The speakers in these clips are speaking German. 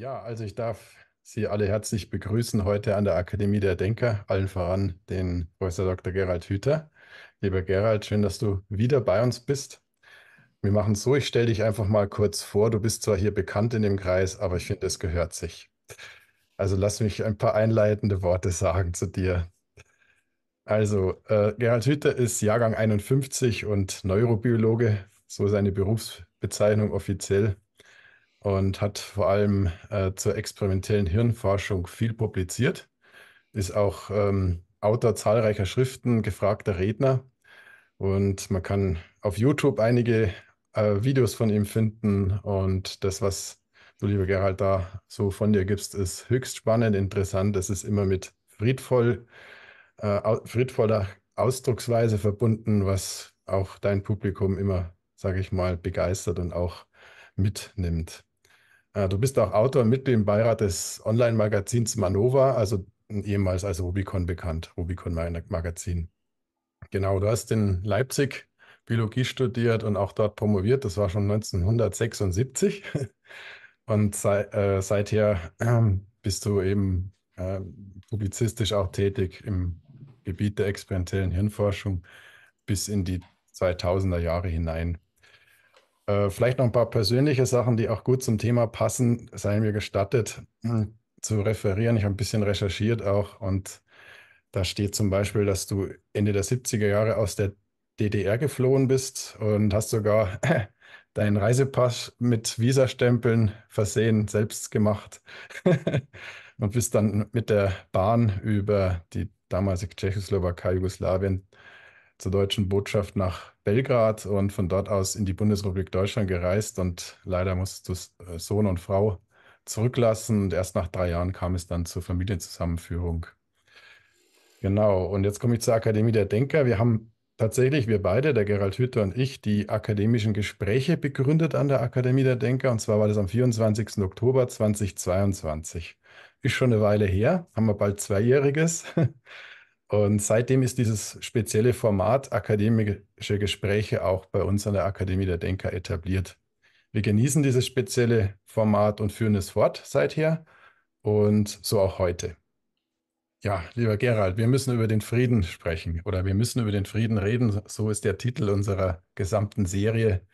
Ja, also ich darf Sie alle herzlich begrüßen heute an der Akademie der Denker, allen voran den Professor Dr. Gerald Hüther. Lieber Gerald, schön, dass du wieder bei uns bist. Wir machen es so, ich stelle dich einfach mal kurz vor. Du bist zwar hier bekannt in dem Kreis, aber ich finde, es gehört sich. Also lass mich ein paar einleitende Worte sagen zu dir. Also, äh, Gerald Hüther ist Jahrgang 51 und Neurobiologe, so seine Berufsbezeichnung offiziell und hat vor allem äh, zur experimentellen Hirnforschung viel publiziert, ist auch ähm, Autor zahlreicher Schriften, gefragter Redner und man kann auf YouTube einige äh, Videos von ihm finden und das, was du, lieber Gerald, da so von dir gibst, ist höchst spannend, interessant. Es ist immer mit friedvoll, äh, friedvoller Ausdrucksweise verbunden, was auch dein Publikum immer, sage ich mal, begeistert und auch mitnimmt. Äh, du bist auch Autor und Mitglied im Beirat des Online-Magazins Manova, also ehemals als Rubicon bekannt, Rubicon Magazin. Genau, du hast in Leipzig Biologie studiert und auch dort promoviert. Das war schon 1976. Und sei, äh, seither äh, bist du eben äh, publizistisch auch tätig im Gebiet der experimentellen Hirnforschung bis in die 2000er Jahre hinein. Äh, vielleicht noch ein paar persönliche Sachen, die auch gut zum Thema passen, seien mir gestattet hm, zu referieren. Ich habe ein bisschen recherchiert auch und da steht zum Beispiel, dass du Ende der 70er Jahre aus der DDR geflohen bist und hast sogar deinen Reisepass mit Visastempeln versehen, selbst gemacht und bist dann mit der Bahn über die damalige Tschechoslowakei, Jugoslawien zur deutschen Botschaft nach Belgrad und von dort aus in die Bundesrepublik Deutschland gereist und leider musstest du äh, Sohn und Frau zurücklassen und erst nach drei Jahren kam es dann zur Familienzusammenführung. Genau, und jetzt komme ich zur Akademie der Denker. Wir haben tatsächlich, wir beide, der Gerald Hütter und ich, die akademischen Gespräche begründet an der Akademie der Denker und zwar war das am 24. Oktober 2022. Ist schon eine Weile her, haben wir bald Zweijähriges. Und seitdem ist dieses spezielle Format akademische Gespräche auch bei uns an der Akademie der Denker etabliert. Wir genießen dieses spezielle Format und führen es fort seither und so auch heute. Ja, lieber Gerald, wir müssen über den Frieden sprechen oder wir müssen über den Frieden reden. So ist der Titel unserer gesamten Serie.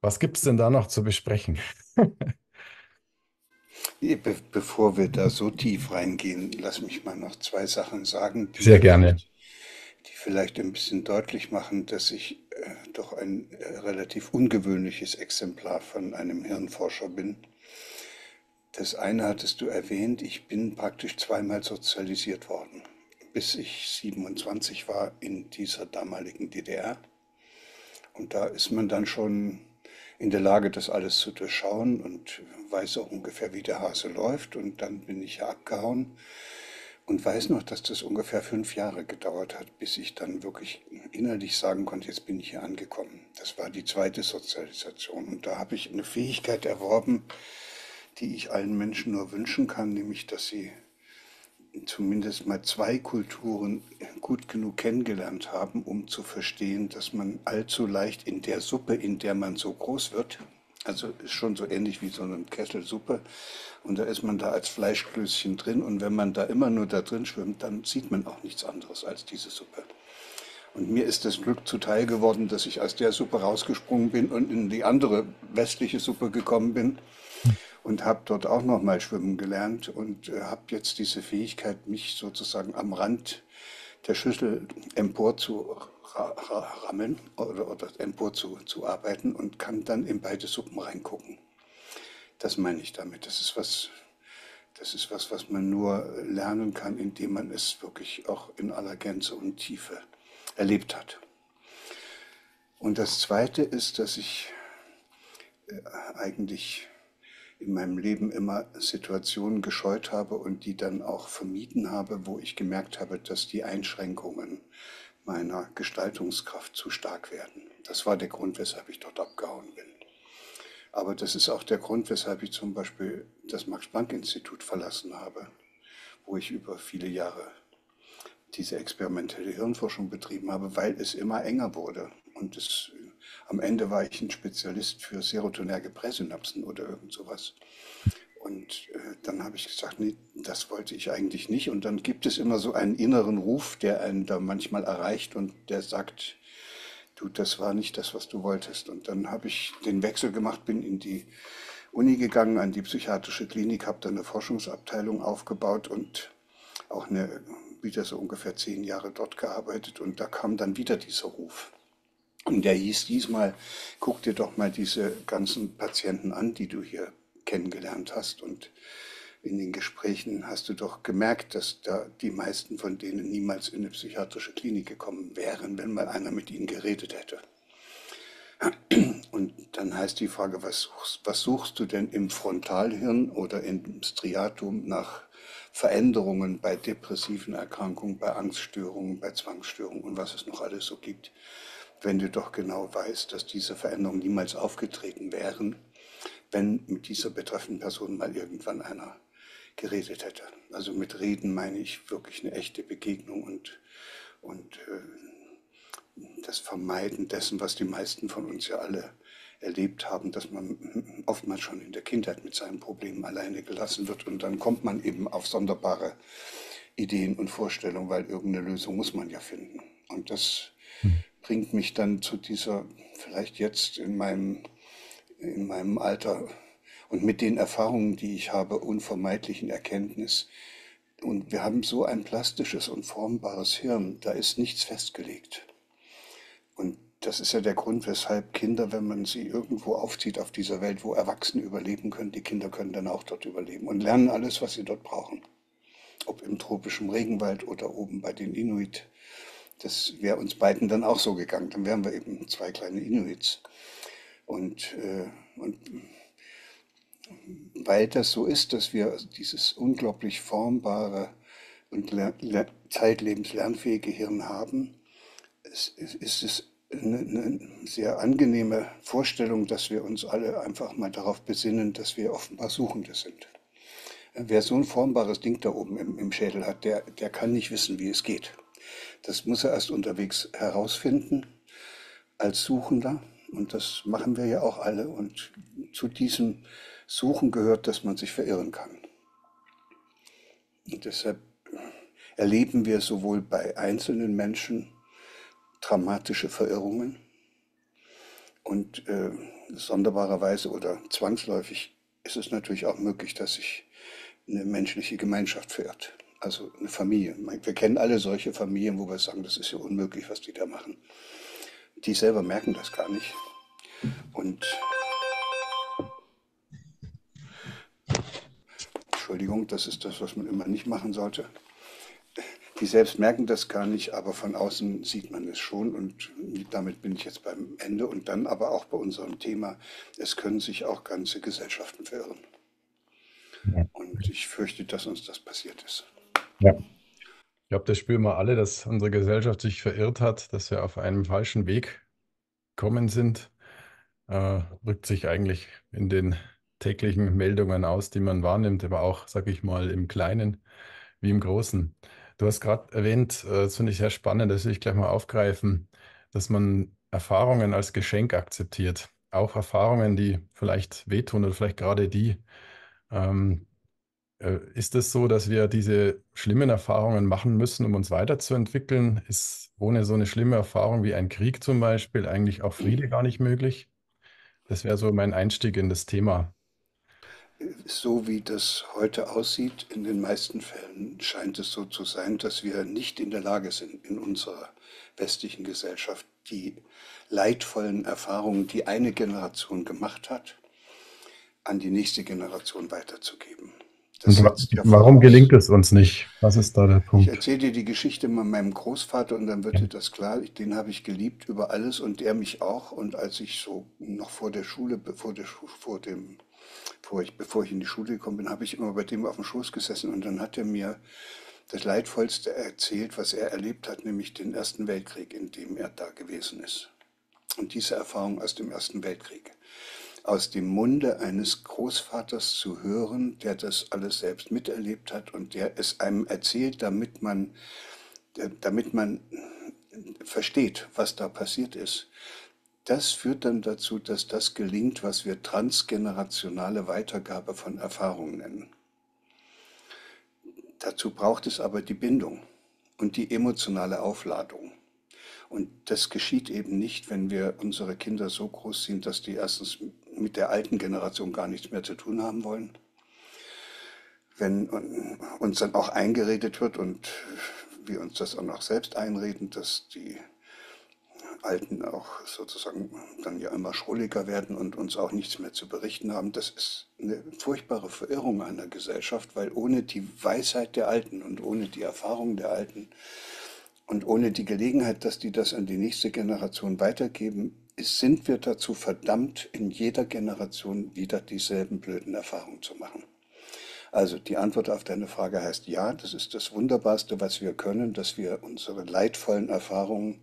Was gibt es denn da noch zu besprechen? Be bevor wir da so tief reingehen, lass mich mal noch zwei Sachen sagen. Sehr gerne. Die vielleicht ein bisschen deutlich machen, dass ich äh, doch ein äh, relativ ungewöhnliches Exemplar von einem Hirnforscher bin. Das eine hattest du erwähnt, ich bin praktisch zweimal sozialisiert worden, bis ich 27 war in dieser damaligen DDR. Und da ist man dann schon in der Lage, das alles zu durchschauen und weiß auch ungefähr, wie der Hase läuft. Und dann bin ich ja abgehauen und weiß noch, dass das ungefähr fünf Jahre gedauert hat, bis ich dann wirklich innerlich sagen konnte, jetzt bin ich hier angekommen. Das war die zweite Sozialisation. Und da habe ich eine Fähigkeit erworben, die ich allen Menschen nur wünschen kann, nämlich dass sie zumindest mal zwei Kulturen gut genug kennengelernt haben, um zu verstehen, dass man allzu leicht in der Suppe, in der man so groß wird, also ist schon so ähnlich wie so eine Kessel Suppe, und da ist man da als Fleischklößchen drin, und wenn man da immer nur da drin schwimmt, dann sieht man auch nichts anderes als diese Suppe. Und mir ist das Glück zuteil geworden, dass ich aus der Suppe rausgesprungen bin und in die andere westliche Suppe gekommen bin und habe dort auch noch mal schwimmen gelernt und äh, habe jetzt diese Fähigkeit, mich sozusagen am Rand der Schüssel empor zu rammeln oder, oder empor zu, zu arbeiten und kann dann in beide Suppen reingucken. Das meine ich damit. Das ist was, das ist was, was man nur lernen kann, indem man es wirklich auch in aller Gänze und Tiefe erlebt hat. Und das Zweite ist, dass ich äh, eigentlich in meinem Leben immer Situationen gescheut habe und die dann auch vermieden habe, wo ich gemerkt habe, dass die Einschränkungen meiner Gestaltungskraft zu stark werden. Das war der Grund, weshalb ich dort abgehauen bin. Aber das ist auch der Grund, weshalb ich zum Beispiel das Max-Planck-Institut verlassen habe, wo ich über viele Jahre diese experimentelle Hirnforschung betrieben habe, weil es immer enger wurde und es am Ende war ich ein Spezialist für serotonerge Präsynapsen oder irgend sowas. Und äh, dann habe ich gesagt, nee, das wollte ich eigentlich nicht. Und dann gibt es immer so einen inneren Ruf, der einen da manchmal erreicht und der sagt, du, das war nicht das, was du wolltest. Und dann habe ich den Wechsel gemacht, bin in die Uni gegangen, an die psychiatrische Klinik, habe dann eine Forschungsabteilung aufgebaut und auch eine, wieder so ungefähr zehn Jahre dort gearbeitet. Und da kam dann wieder dieser Ruf. Und der hieß diesmal, guck dir doch mal diese ganzen Patienten an, die du hier kennengelernt hast. Und in den Gesprächen hast du doch gemerkt, dass da die meisten von denen niemals in eine psychiatrische Klinik gekommen wären, wenn mal einer mit ihnen geredet hätte. Und dann heißt die Frage, was suchst, was suchst du denn im Frontalhirn oder im Striatum nach Veränderungen bei depressiven Erkrankungen, bei Angststörungen, bei Zwangsstörungen und was es noch alles so gibt, wenn du doch genau weißt, dass diese Veränderungen niemals aufgetreten wären, wenn mit dieser betreffenden Person mal irgendwann einer geredet hätte. Also mit Reden meine ich wirklich eine echte Begegnung und, und äh, das Vermeiden dessen, was die meisten von uns ja alle erlebt haben, dass man oftmals schon in der Kindheit mit seinen Problemen alleine gelassen wird und dann kommt man eben auf sonderbare Ideen und Vorstellungen, weil irgendeine Lösung muss man ja finden. Und das hm. Bringt mich dann zu dieser, vielleicht jetzt in meinem, in meinem Alter und mit den Erfahrungen, die ich habe, unvermeidlichen Erkenntnis. Und wir haben so ein plastisches und formbares Hirn, da ist nichts festgelegt. Und das ist ja der Grund, weshalb Kinder, wenn man sie irgendwo aufzieht auf dieser Welt, wo Erwachsene überleben können, die Kinder können dann auch dort überleben und lernen alles, was sie dort brauchen. Ob im tropischen Regenwald oder oben bei den Inuit. Das wäre uns beiden dann auch so gegangen. Dann wären wir eben zwei kleine Inuits. Und, äh, und weil das so ist, dass wir dieses unglaublich formbare und zeitlebens lernfähige Hirn haben, ist, ist es eine, eine, sehr angenehme Vorstellung, dass wir uns alle einfach mal darauf besinnen, dass wir offenbar Suchende sind. Wer so ein formbares Ding da oben im, im Schädel hat, der, der kann nicht wissen, wie es geht. Das muss er erst unterwegs herausfinden als Suchender. Und das machen wir ja auch alle. Und zu diesem Suchen gehört, dass man sich verirren kann. Und deshalb erleben wir sowohl bei einzelnen Menschen dramatische Verirrungen und äh, sonderbarerweise oder zwangsläufig ist es natürlich auch möglich, dass sich eine menschliche Gemeinschaft verirrt. Also eine Familie. Wir kennen alle solche Familien, wo wir sagen, das ist ja unmöglich, was die da machen. Die selber merken das gar nicht. Und Entschuldigung, das ist das, was man immer nicht machen sollte. Die selbst merken das gar nicht, aber von außen sieht man es schon und damit bin ich jetzt beim Ende und dann aber auch bei unserem Thema, es können sich auch ganze Gesellschaften verirren. Und ich fürchte, dass uns das passiert ist. Ja. Ich glaube, das spüren wir alle, dass unsere Gesellschaft sich verirrt hat, dass wir auf einem falschen Weg gekommen sind. Äh, rückt sich eigentlich in den täglichen Meldungen aus, die man wahrnimmt, aber auch, sage ich mal, im Kleinen wie im Großen. Du hast gerade erwähnt, äh, das finde ich sehr spannend, das will ich gleich mal aufgreifen, dass man Erfahrungen als Geschenk akzeptiert. Auch Erfahrungen, die vielleicht wehtun oder vielleicht gerade die. Ähm, äh, ist es so, dass wir diese schlimmen Erfahrungen machen müssen, um uns weiterzuentwickeln? Ist ohne so eine schlimme Erfahrung wie ein Krieg zum Beispiel eigentlich auch Friede gar nicht möglich? Das wäre so mein Einstieg in das Thema so wie das heute aussieht, in den meisten Fällen scheint es so zu sein, dass wir nicht in der Lage sind, in unserer westlichen Gesellschaft die leidvollen Erfahrungen, die eine Generation gemacht hat, an die nächste Generation weiterzugeben. Warum gelingt es uns nicht? Was ist da der Punkt? Ich erzähle dir die Geschichte mit meinem Großvater und dann wird ja. dir das klar. Den habe ich geliebt über alles und er mich auch. Und als ich so noch vor der Schule, vor, der, vor dem bevor ich, bevor ich in die Schule gekommen bin, habe ich immer bei dem auf dem Schoß gesessen und dann hat er mir das Leidvollste erzählt, was er erlebt hat, nämlich den Ersten Weltkrieg, in dem er da gewesen ist. Und diese Erfahrung aus dem Ersten Weltkrieg. Aus dem Munde eines Großvaters zu hören, der das alles selbst miterlebt hat und der es einem erzählt, damit man, damit man versteht, was da passiert ist das führt dann dazu, dass das gelingt, was wir transgenerationale Weitergabe von Erfahrungen nennen. Dazu braucht es aber die Bindung und die emotionale Aufladung. Und das geschieht eben nicht, wenn wir unsere Kinder so groß ziehen, dass die erstens mit der alten Generation gar nichts mehr zu tun haben wollen. Wenn uns dann auch eingeredet wird und wir uns das auch noch selbst einreden, dass die Alten auch sozusagen dann ja immer schrulliger werden und uns auch nichts mehr zu berichten haben. Das ist eine furchtbare Verirrung einer Gesellschaft, weil ohne die Weisheit der Alten und ohne die Erfahrung der Alten und ohne die Gelegenheit, dass die das an die nächste Generation weitergeben, sind wir dazu verdammt, in jeder Generation wieder dieselben blöden Erfahrungen zu machen. Also die Antwort auf deine Frage heißt ja, das ist das Wunderbarste, was wir können, dass wir unsere leidvollen Erfahrungen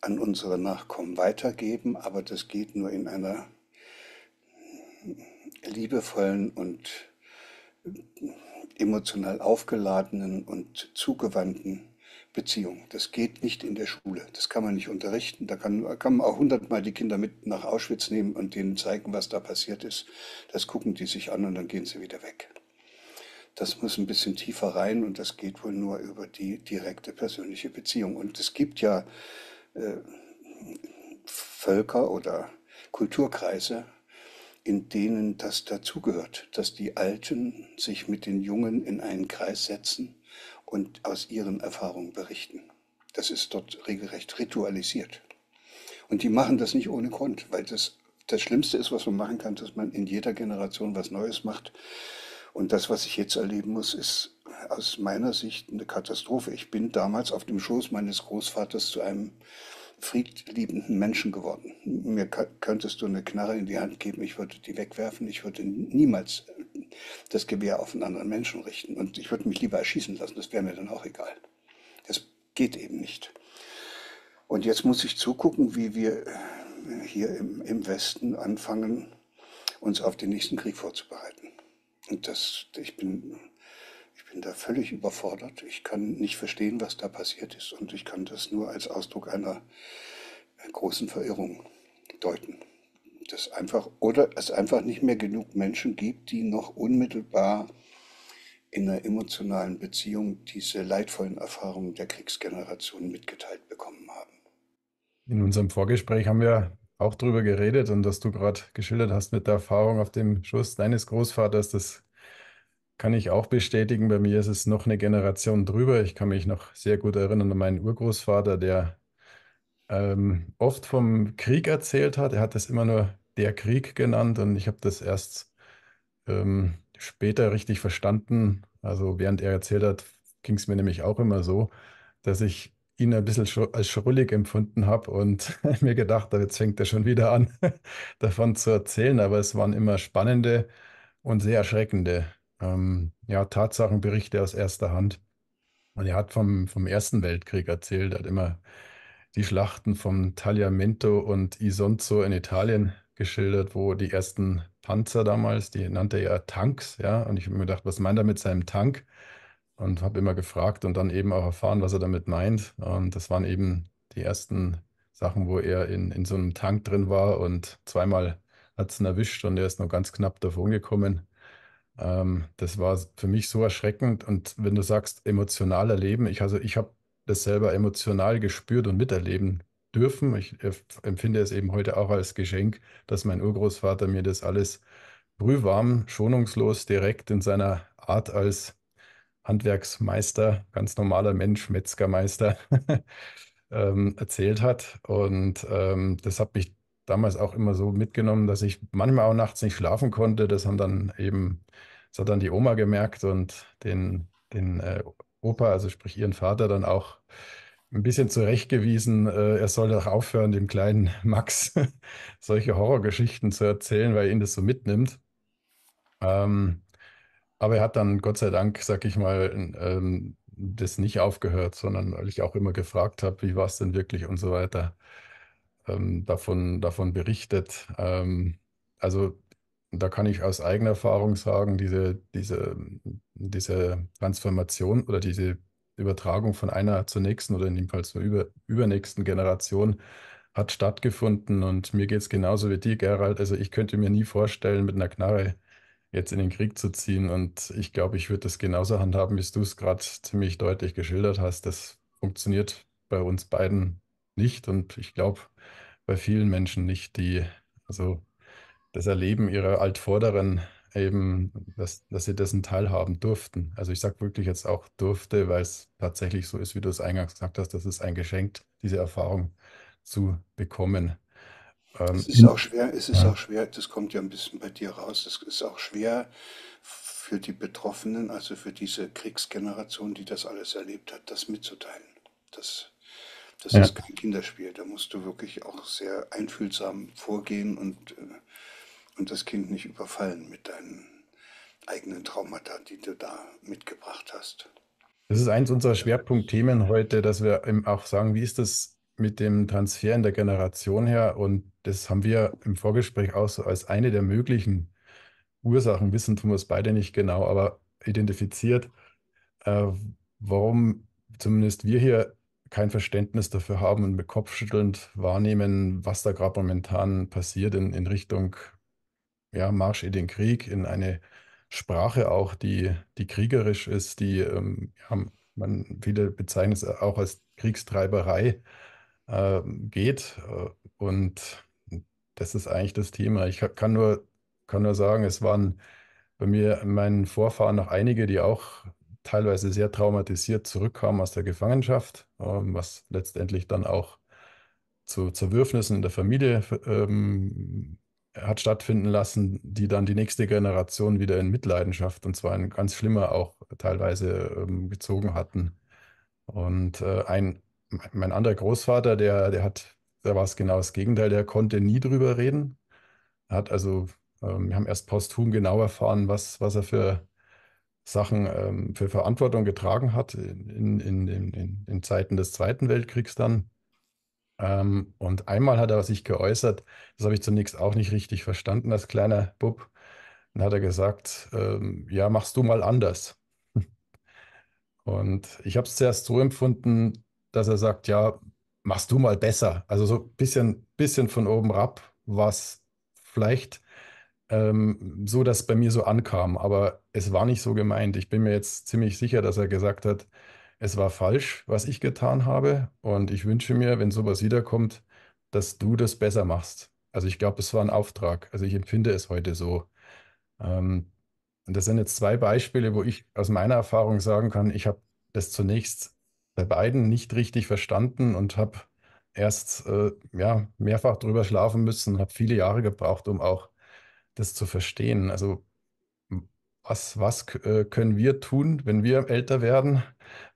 an unsere Nachkommen weitergeben, aber das geht nur in einer liebevollen und emotional aufgeladenen und zugewandten Beziehung. Das geht nicht in der Schule. Das kann man nicht unterrichten. Da kann, kann man auch hundertmal die Kinder mit nach Auschwitz nehmen und denen zeigen, was da passiert ist. Das gucken die sich an und dann gehen sie wieder weg. Das muss ein bisschen tiefer rein und das geht wohl nur über die direkte persönliche Beziehung. Und es gibt ja äh, Völker oder Kulturkreise, in denen das dazugehört, dass die Alten sich mit den Jungen in einen Kreis setzen und aus ihren Erfahrungen berichten. Das ist dort regelrecht ritualisiert. Und die machen das nicht ohne Grund, weil das das Schlimmste ist, was man machen kann, dass man in jeder Generation was Neues macht. Und das, was ich jetzt erleben muss, ist aus meiner Sicht eine Katastrophe. Ich bin damals auf dem Schoß meines Großvaters zu einem friedliebenden Menschen geworden. Mir könntest du eine Knarre in die Hand geben, ich würde die wegwerfen, ich würde niemals das Gewehr auf einen anderen Menschen richten und ich würde mich lieber erschießen lassen, das wäre mir dann auch egal. Das geht eben nicht. Und jetzt muss ich zugucken, wie wir hier im, im Westen anfangen, uns auf den nächsten Krieg vorzubereiten. Und das, ich bin bin da völlig überfordert. Ich kann nicht verstehen, was da passiert ist und ich kann das nur als Ausdruck einer großen Verirrung deuten. Das einfach, oder es einfach nicht mehr genug Menschen gibt, die noch unmittelbar in einer emotionalen Beziehung diese leidvollen Erfahrungen der Kriegsgeneration mitgeteilt bekommen haben. In unserem Vorgespräch haben wir auch darüber geredet und dass du gerade geschildert hast mit der Erfahrung auf dem Schuss deines Großvaters, das kann ich auch bestätigen. Bei mir ist es noch eine Generation drüber. Ich kann mich noch sehr gut erinnern an meinen Urgroßvater, der ähm, oft vom Krieg erzählt hat. Er hat das immer nur der Krieg genannt und ich habe das erst ähm, später richtig verstanden. Also während er erzählt hat, ging es mir nämlich auch immer so, dass ich ihn ein bisschen als schrullig empfunden habe und mir gedacht habe, jetzt fängt er schon wieder an, davon zu erzählen. Aber es waren immer spannende und sehr erschreckende ähm, ja, Tatsachenberichte aus erster Hand. Und er hat vom, vom Ersten Weltkrieg erzählt, er hat immer die Schlachten vom Tagliamento und Isonzo in Italien geschildert, wo die ersten Panzer damals, die nannte er Tanks, ja, und ich habe mir gedacht, was meint er mit seinem Tank? Und habe immer gefragt und dann eben auch erfahren, was er damit meint. Und das waren eben die ersten Sachen, wo er in, in so einem Tank drin war und zweimal hat es ihn erwischt und er ist noch ganz knapp davon gekommen. Ähm, das war für mich so erschreckend. Und wenn du sagst, emotional erleben, ich, also ich habe das selber emotional gespürt und miterleben dürfen. Ich empfinde es eben heute auch als Geschenk, dass mein Urgroßvater mir das alles brühwarm, schonungslos, direkt in seiner Art als Handwerksmeister, ganz normaler Mensch, Metzgermeister, ähm, erzählt hat. Und ähm, das hat mich damals auch immer so mitgenommen, dass ich manchmal auch nachts nicht schlafen konnte. Das haben dann eben, das hat dann die Oma gemerkt und den, den äh, Opa, also sprich ihren Vater, dann auch ein bisschen zurechtgewiesen, äh, er soll doch aufhören, dem kleinen Max solche Horrorgeschichten zu erzählen, weil ihn das so mitnimmt. Ähm, aber er hat dann, Gott sei Dank, sag ich mal, ähm, das nicht aufgehört, sondern weil ich auch immer gefragt habe, wie war es denn wirklich und so weiter ähm, davon, davon berichtet. Ähm, also da kann ich aus eigener Erfahrung sagen, diese, diese, diese Transformation oder diese Übertragung von einer zur nächsten oder in dem Fall zur über, übernächsten Generation hat stattgefunden und mir geht es genauso wie dir, Gerald. Also ich könnte mir nie vorstellen, mit einer Knarre jetzt in den Krieg zu ziehen und ich glaube, ich würde das genauso handhaben, wie du es gerade ziemlich deutlich geschildert hast. Das funktioniert bei uns beiden nicht und ich glaube bei vielen Menschen nicht, die also das Erleben ihrer Altvorderen eben, dass, dass sie dessen teilhaben durften. Also ich sage wirklich jetzt auch durfte, weil es tatsächlich so ist, wie du es eingangs gesagt hast, das ist ein Geschenk, diese Erfahrung zu bekommen. Ähm, es ist auch schwer, es ist ja. auch schwer, das kommt ja ein bisschen bei dir raus, es ist auch schwer für die Betroffenen, also für diese Kriegsgeneration, die das alles erlebt hat, das mitzuteilen. Das, das ja. ist kein Kinderspiel. Da musst du wirklich auch sehr einfühlsam vorgehen und, äh, und das Kind nicht überfallen mit deinen eigenen Traumata, die du da mitgebracht hast. Das ist eins unserer Schwerpunktthemen heute, dass wir eben auch sagen, wie ist das mit dem Transfer in der Generation her? Und das haben wir im Vorgespräch auch so als eine der möglichen Ursachen, wissen tun wir es beide nicht genau, aber identifiziert, äh, warum zumindest wir hier kein Verständnis dafür haben und mit Kopfschüttelnd wahrnehmen, was da gerade momentan passiert in, in Richtung ja, Marsch in den Krieg, in eine Sprache auch, die, die kriegerisch ist, die ähm, ja, man viele bezeichnen es auch als Kriegstreiberei äh, geht. Und das ist eigentlich das Thema. Ich kann nur, kann nur sagen, es waren bei mir, meinen Vorfahren noch einige, die auch teilweise sehr traumatisiert zurückkamen aus der Gefangenschaft, ähm, was letztendlich dann auch zu Zerwürfnissen in der Familie ähm, hat stattfinden lassen, die dann die nächste Generation wieder in Mitleidenschaft und zwar ein ganz schlimmer auch teilweise ähm, gezogen hatten. Und äh, ein, mein anderer Großvater, der, der hat, da war es genau das Gegenteil, der konnte nie drüber reden. Er hat also, ähm, wir haben erst posthum genau erfahren, was, was er für Sachen ähm, für Verantwortung getragen hat in, in, in, in, Zeiten des Zweiten Weltkriegs dann. Ähm, und einmal hat er sich geäußert, das habe ich zunächst auch nicht richtig verstanden als kleiner Bub. Dann hat er gesagt, ähm, ja, machst du mal anders. Und ich habe es zuerst so empfunden, dass er sagt, ja, machst du mal besser. Also so ein bisschen, bisschen von oben ab, was vielleicht ähm, so, dass bei mir so ankam. Aber es war nicht so gemeint. Ich bin mir jetzt ziemlich sicher, dass er gesagt hat, es war falsch, was ich getan habe. Und ich wünsche mir, wenn sowas wiederkommt, dass du das besser machst. Also ich glaube, es war ein Auftrag. Also ich empfinde es heute so. Ähm, und das sind jetzt zwei Beispiele, wo ich aus meiner Erfahrung sagen kann, ich habe das zunächst bei beiden nicht richtig verstanden und habe erst äh, ja, mehrfach drüber schlafen müssen, habe viele Jahre gebraucht, um auch das zu verstehen. Also was, was äh, können wir tun, wenn wir älter werden?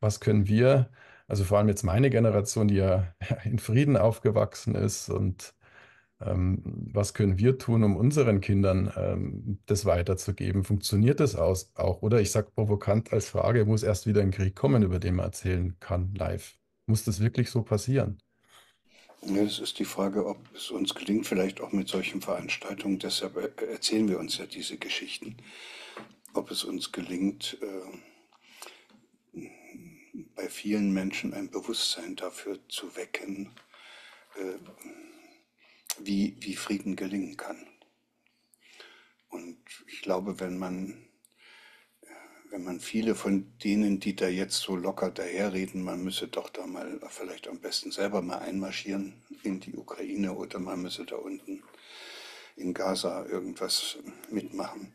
Was können wir, also vor allem jetzt meine Generation, die ja in Frieden aufgewachsen ist und ähm, was können wir tun, um unseren Kindern ähm, das weiterzugeben? Funktioniert das aus, auch? Oder ich sage provokant als Frage, muss erst wieder ein Krieg kommen, über den man erzählen kann, live? Muss das wirklich so passieren? Ja, das ist die Frage, ob es uns gelingt, vielleicht auch mit solchen Veranstaltungen, deshalb erzählen wir uns ja diese Geschichten, ob es uns gelingt, äh, bei vielen Menschen ein Bewusstsein dafür zu wecken, äh, wie, wie Frieden gelingen kann. Und ich glaube, wenn man wenn man viele von denen, die da jetzt so locker daherreden, man müsse doch da mal vielleicht am besten selber mal einmarschieren in die Ukraine oder man müsse da unten in Gaza irgendwas mitmachen.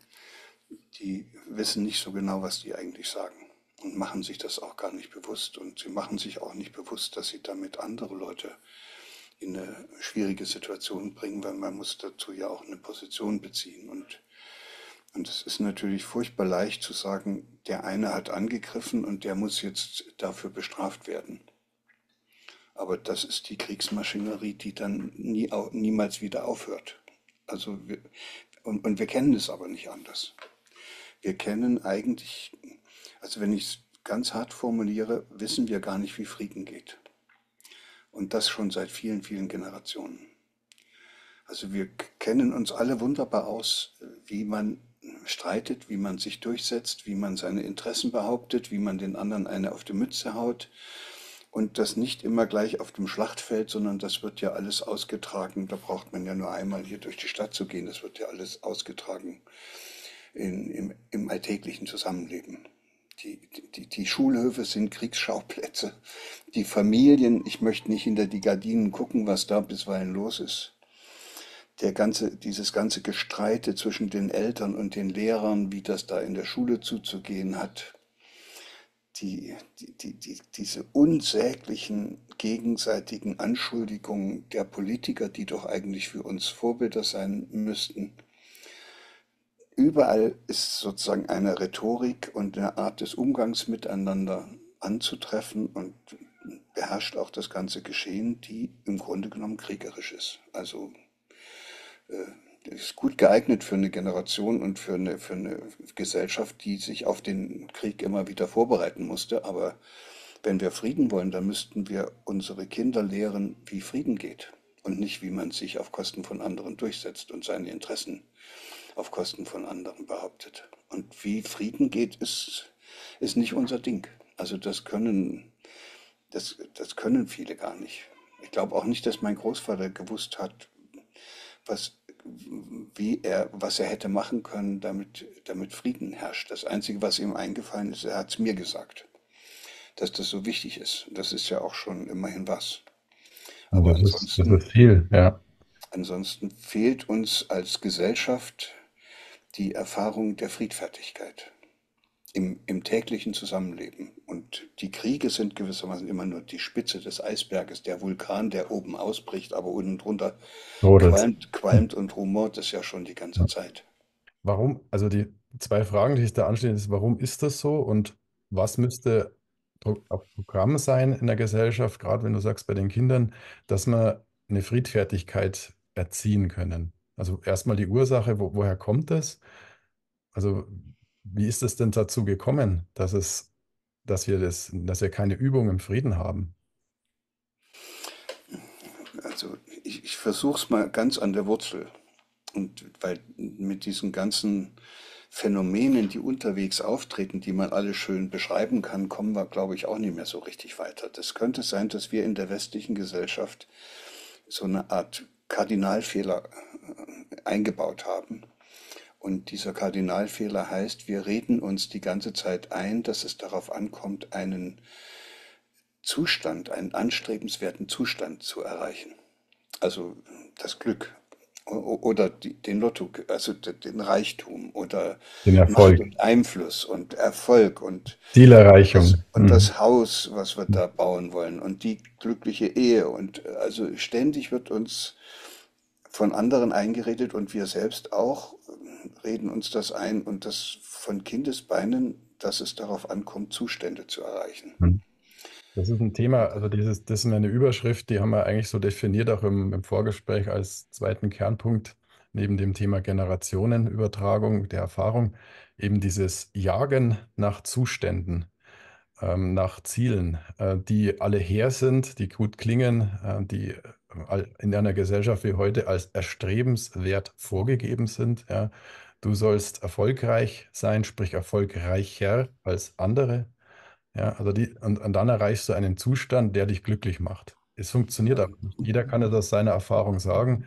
Die wissen nicht so genau, was die eigentlich sagen und machen sich das auch gar nicht bewusst. Und sie machen sich auch nicht bewusst, dass sie damit andere Leute in eine schwierige Situation bringen, weil man muss dazu ja auch eine Position beziehen. Und und es ist natürlich furchtbar leicht zu sagen, der eine hat angegriffen und der muss jetzt dafür bestraft werden. Aber das ist die Kriegsmaschinerie, die dann nie, niemals wieder aufhört. Also wir, und, und wir kennen es aber nicht anders. Wir kennen eigentlich, also wenn ich es ganz hart formuliere, wissen wir gar nicht, wie Frieden geht. Und das schon seit vielen, vielen Generationen. Also wir kennen uns alle wunderbar aus, wie man streitet, wie man sich durchsetzt, wie man seine Interessen behauptet, wie man den anderen eine auf die Mütze haut Und das nicht immer gleich auf dem Schlachtfeld, sondern das wird ja alles ausgetragen. Da braucht man ja nur einmal hier durch die Stadt zu gehen. Das wird ja alles ausgetragen in, im, im alltäglichen Zusammenleben. Die, die, die Schulhöfe sind Kriegsschauplätze. Die Familien, ich möchte nicht hinter die Gardinen gucken, was da bisweilen los ist. Der ganze, dieses ganze Gestreite zwischen den Eltern und den Lehrern, wie das da in der Schule zuzugehen hat, die, die, die, die, diese unsäglichen gegenseitigen Anschuldigungen der Politiker, die doch eigentlich für uns Vorbilder sein müssten. Überall ist sozusagen eine Rhetorik und eine Art des Umgangs miteinander anzutreffen und beherrscht auch das ganze Geschehen, die im Grunde genommen kriegerisch ist. Also äh, ist gut geeignet für eine Generation und für eine, für eine Gesellschaft, die sich auf den Krieg immer wieder vorbereiten musste. Aber wenn wir Frieden wollen, dann müssten wir unsere Kinder lehren, wie Frieden geht und nicht, wie man sich auf Kosten von anderen durchsetzt und seine Interessen auf Kosten von anderen behauptet. Und wie Frieden geht, ist, ist nicht unser Ding. Also das können, das, das können viele gar nicht. Ich glaube auch nicht, dass mein Großvater gewusst hat, was wie er, was er hätte machen können, damit, damit Frieden herrscht. Das Einzige, was ihm eingefallen ist, er hat es mir gesagt, dass das so wichtig ist. Das ist ja auch schon immerhin was. Aber das ansonsten, ist, das ist viel, ja. Ansonsten fehlt uns als Gesellschaft die Erfahrung der Friedfertigkeit im, im täglichen Zusammenleben. Und die Kriege sind gewissermaßen immer nur die Spitze des Eisberges, der Vulkan, der oben ausbricht, aber unten drunter qualmt, qualmt, und rumort es ja schon die ganze Zeit. Warum, also die zwei Fragen, die sich da anstehen, ist, warum ist das so und was müsste auf Programm sein in der Gesellschaft, gerade wenn du sagst bei den Kindern, dass man eine Friedfertigkeit erziehen können? Also erstmal die Ursache, wo, woher kommt das? Also wie ist es denn dazu gekommen, dass es, dass wir das, dass wir keine Übung im Frieden haben? Also ich, ich versuche es mal ganz an der Wurzel. Und weil mit diesen ganzen Phänomenen, die unterwegs auftreten, die man alle schön beschreiben kann, kommen wir, glaube ich, auch nicht mehr so richtig weiter. Das könnte sein, dass wir in der westlichen Gesellschaft so eine Art Kardinalfehler äh, eingebaut haben und dieser Kardinalfehler heißt, wir reden uns die ganze Zeit ein, dass es darauf ankommt, einen Zustand, einen anstrebenswerten Zustand zu erreichen. Also das Glück oder den Lotto, also den Reichtum oder den Erfolg. und Einfluss und Erfolg und Zielerreichung das, und mhm. das Haus, was wir da bauen wollen und die glückliche Ehe und also ständig wird uns von anderen eingeredet und wir selbst auch reden uns das ein und das von Kindesbeinen, dass es darauf ankommt, Zustände zu erreichen. Hm. Das ist ein Thema, also dieses, das ist eine Überschrift, die haben wir eigentlich so definiert, auch im, im Vorgespräch als zweiten Kernpunkt neben dem Thema Generationenübertragung der Erfahrung, eben dieses Jagen nach Zuständen, ähm, nach Zielen, äh, die alle her sind, die gut klingen, äh, die äh, in einer Gesellschaft wie heute als erstrebenswert vorgegeben sind. Ja. Du sollst erfolgreich sein, sprich erfolgreicher als andere. Ja, also die, und, und dann erreichst du einen Zustand, der dich glücklich macht. Es funktioniert aber nicht. Jeder kann es aus seiner Erfahrung sagen.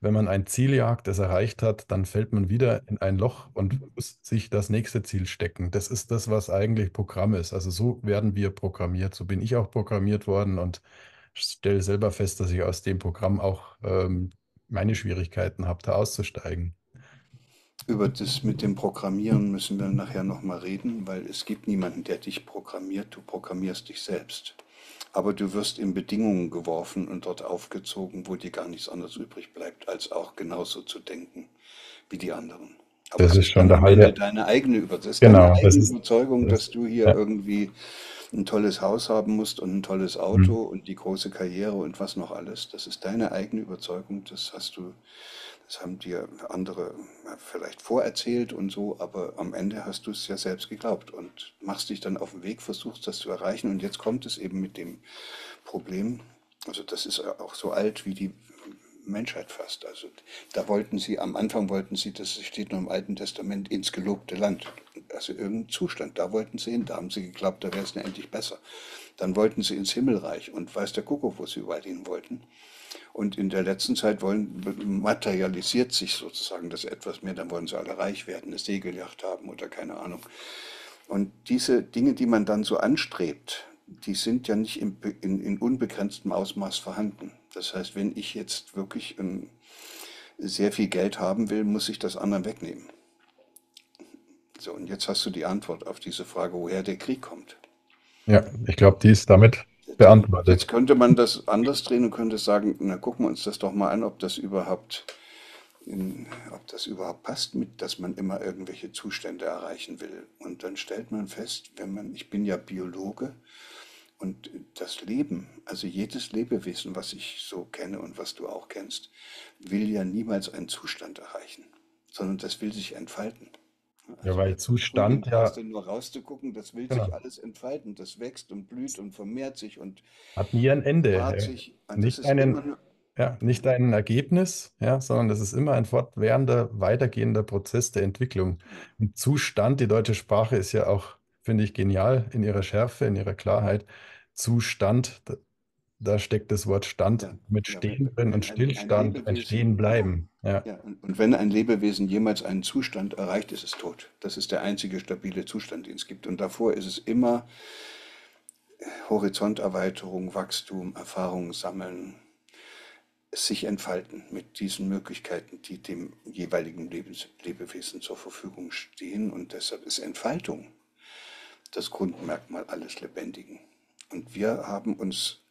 Wenn man ein Ziel jagt, das erreicht hat, dann fällt man wieder in ein Loch und muss sich das nächste Ziel stecken. Das ist das, was eigentlich Programm ist. Also so werden wir programmiert. So bin ich auch programmiert worden und stelle selber fest, dass ich aus dem Programm auch ähm, meine Schwierigkeiten habe, da auszusteigen. Über das mit dem Programmieren müssen wir nachher nochmal reden, weil es gibt niemanden, der dich programmiert. Du programmierst dich selbst. Aber du wirst in Bedingungen geworfen und dort aufgezogen, wo dir gar nichts anderes übrig bleibt, als auch genauso zu denken wie die anderen. Aber das, ist schon der halbe. Deine eigene, Über das genau, deine eigene ist, Überzeugung, das, dass du hier ja. irgendwie ein tolles Haus haben musst und ein tolles Auto mhm. und die große Karriere und was noch alles. Das ist deine eigene Überzeugung. Das hast du das haben dir andere vielleicht vorerzählt und so, aber am Ende hast du es ja selbst geglaubt und machst dich dann auf den Weg, versuchst das zu erreichen. Und jetzt kommt es eben mit dem Problem, also das ist auch so alt wie die Menschheit fast. Also da wollten sie, am Anfang wollten sie, das steht noch im Alten Testament, ins gelobte Land. Also irgendein Zustand, da wollten sie hin, da haben sie geglaubt, da wäre es endlich besser. Dann wollten sie ins Himmelreich und weiß der Kuckuck, wo sie überall hin wollten. Und in der letzten Zeit wollen, materialisiert sich sozusagen das etwas mehr, dann wollen sie alle reich werden, eine Segelyacht haben oder keine Ahnung. Und diese Dinge, die man dann so anstrebt, die sind ja nicht in, in, in unbegrenztem Ausmaß vorhanden. Das heißt, wenn ich jetzt wirklich ähm, sehr viel Geld haben will, muss ich das anderen wegnehmen. So, und jetzt hast du die Antwort auf diese Frage, woher der Krieg kommt. Ja, ich glaube, die ist damit beantwortet. Jetzt könnte man das anders drehen und könnte sagen, na gucken wir uns das doch mal an, ob das überhaupt, in, ob das überhaupt passt, mit, dass man immer irgendwelche Zustände erreichen will. Und dann stellt man fest, wenn man, ich bin ja Biologe, und das Leben, also jedes Lebewesen, was ich so kenne und was du auch kennst, will ja niemals einen Zustand erreichen, sondern das will sich entfalten. Also ja, weil Zustand ja. nur rauszugucken, das will genau. sich alles entfalten, das wächst und blüht und vermehrt sich und hat nie ein Ende. Sich, nicht, einen, ja, nicht ein Ergebnis, ja, sondern das ist immer ein fortwährender, weitergehender Prozess der Entwicklung. Ein Zustand, die deutsche Sprache ist ja auch finde ich genial in ihrer Schärfe, in ihrer Klarheit. Zustand, da, da steckt das Wort Stand ja, mit Stehen ja, drin und Stillstand, ein, ein, Stehen bleiben. Ja. ja und, und, wenn ein Lebewesen jemals einen Zustand erreicht, ist es tot. Das ist der einzige stabile Zustand, den es gibt. Und davor ist es immer Horizonterweiterung, Wachstum, Erfahrungen sammeln, sich entfalten mit diesen Möglichkeiten, die dem jeweiligen Lebens Lebewesen zur Verfügung stehen. Und deshalb ist Entfaltung das Grundmerkmal alles Lebendigen. Und wir haben uns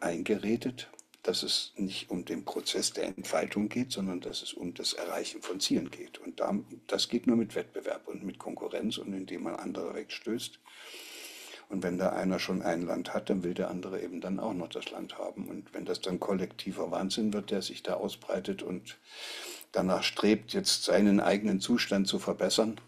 eingeredet, dass es nicht um den Prozess der Entfaltung geht, sondern dass es um das Erreichen von Zielen geht. Und das geht nur mit Wettbewerb und mit Konkurrenz und indem man andere wegstößt. Und wenn da einer schon ein Land hat, dann will der andere eben dann auch noch das Land haben. Und wenn das dann kollektiver Wahnsinn wird, der sich da ausbreitet und danach strebt, jetzt seinen eigenen Zustand zu verbessern,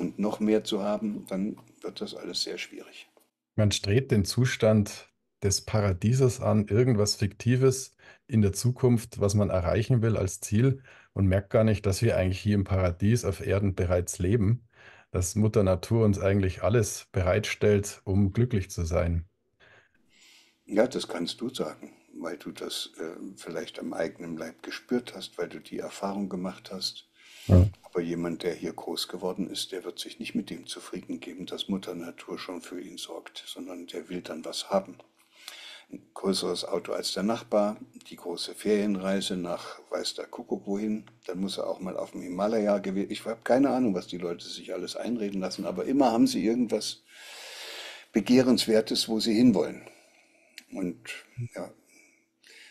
und noch mehr zu haben, dann wird das alles sehr schwierig. Man strebt den Zustand des Paradieses an, irgendwas Fiktives in der Zukunft, was man erreichen will als Ziel und merkt gar nicht, dass wir eigentlich hier im Paradies auf Erden bereits leben, dass Mutter Natur uns eigentlich alles bereitstellt, um glücklich zu sein. Ja, das kannst du sagen, weil du das äh, vielleicht am eigenen Leib gespürt hast, weil du die Erfahrung gemacht hast. Ja. Aber jemand, der hier groß geworden ist, der wird sich nicht mit dem zufrieden geben, dass Mutter Natur schon für ihn sorgt, sondern der will dann was haben. Ein größeres Auto als der Nachbar, die große Ferienreise nach weiß der Kuckuck wohin, dann muss er auch mal auf dem Himalaya gewesen. Ich habe keine Ahnung, was die Leute sich alles einreden lassen, aber immer haben sie irgendwas Begehrenswertes, wo sie hinwollen. Und ja,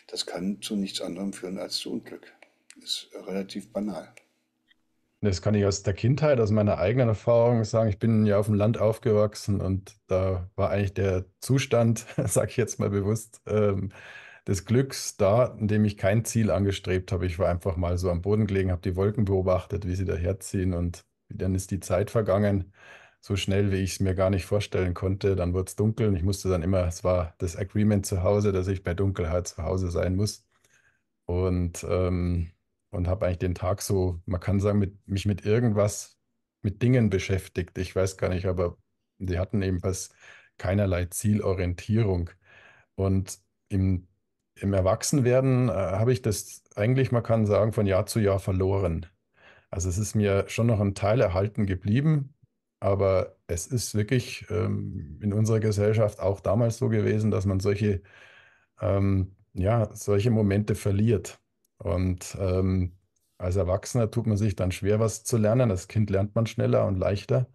das kann zu nichts anderem führen als zu Unglück. Ist relativ banal. Das kann ich aus der Kindheit, aus meiner eigenen Erfahrung sagen. Ich bin ja auf dem Land aufgewachsen und da war eigentlich der Zustand, sage ich jetzt mal bewusst, ähm, des Glücks da, in dem ich kein Ziel angestrebt habe. Ich war einfach mal so am Boden gelegen, habe die Wolken beobachtet, wie sie daherziehen und dann ist die Zeit vergangen, so schnell, wie ich es mir gar nicht vorstellen konnte. Dann wurde es dunkel und ich musste dann immer, es war das Agreement zu Hause, dass ich bei Dunkelheit zu Hause sein muss. Und ähm, und habe eigentlich den Tag so, man kann sagen, mit, mich mit irgendwas, mit Dingen beschäftigt. Ich weiß gar nicht, aber die hatten ebenfalls keinerlei Zielorientierung. Und im, im Erwachsenwerden äh, habe ich das eigentlich, man kann sagen, von Jahr zu Jahr verloren. Also es ist mir schon noch ein Teil erhalten geblieben, aber es ist wirklich ähm, in unserer Gesellschaft auch damals so gewesen, dass man solche, ähm, ja, solche Momente verliert. Und ähm, als Erwachsener tut man sich dann schwer, was zu lernen. Als Kind lernt man schneller und leichter.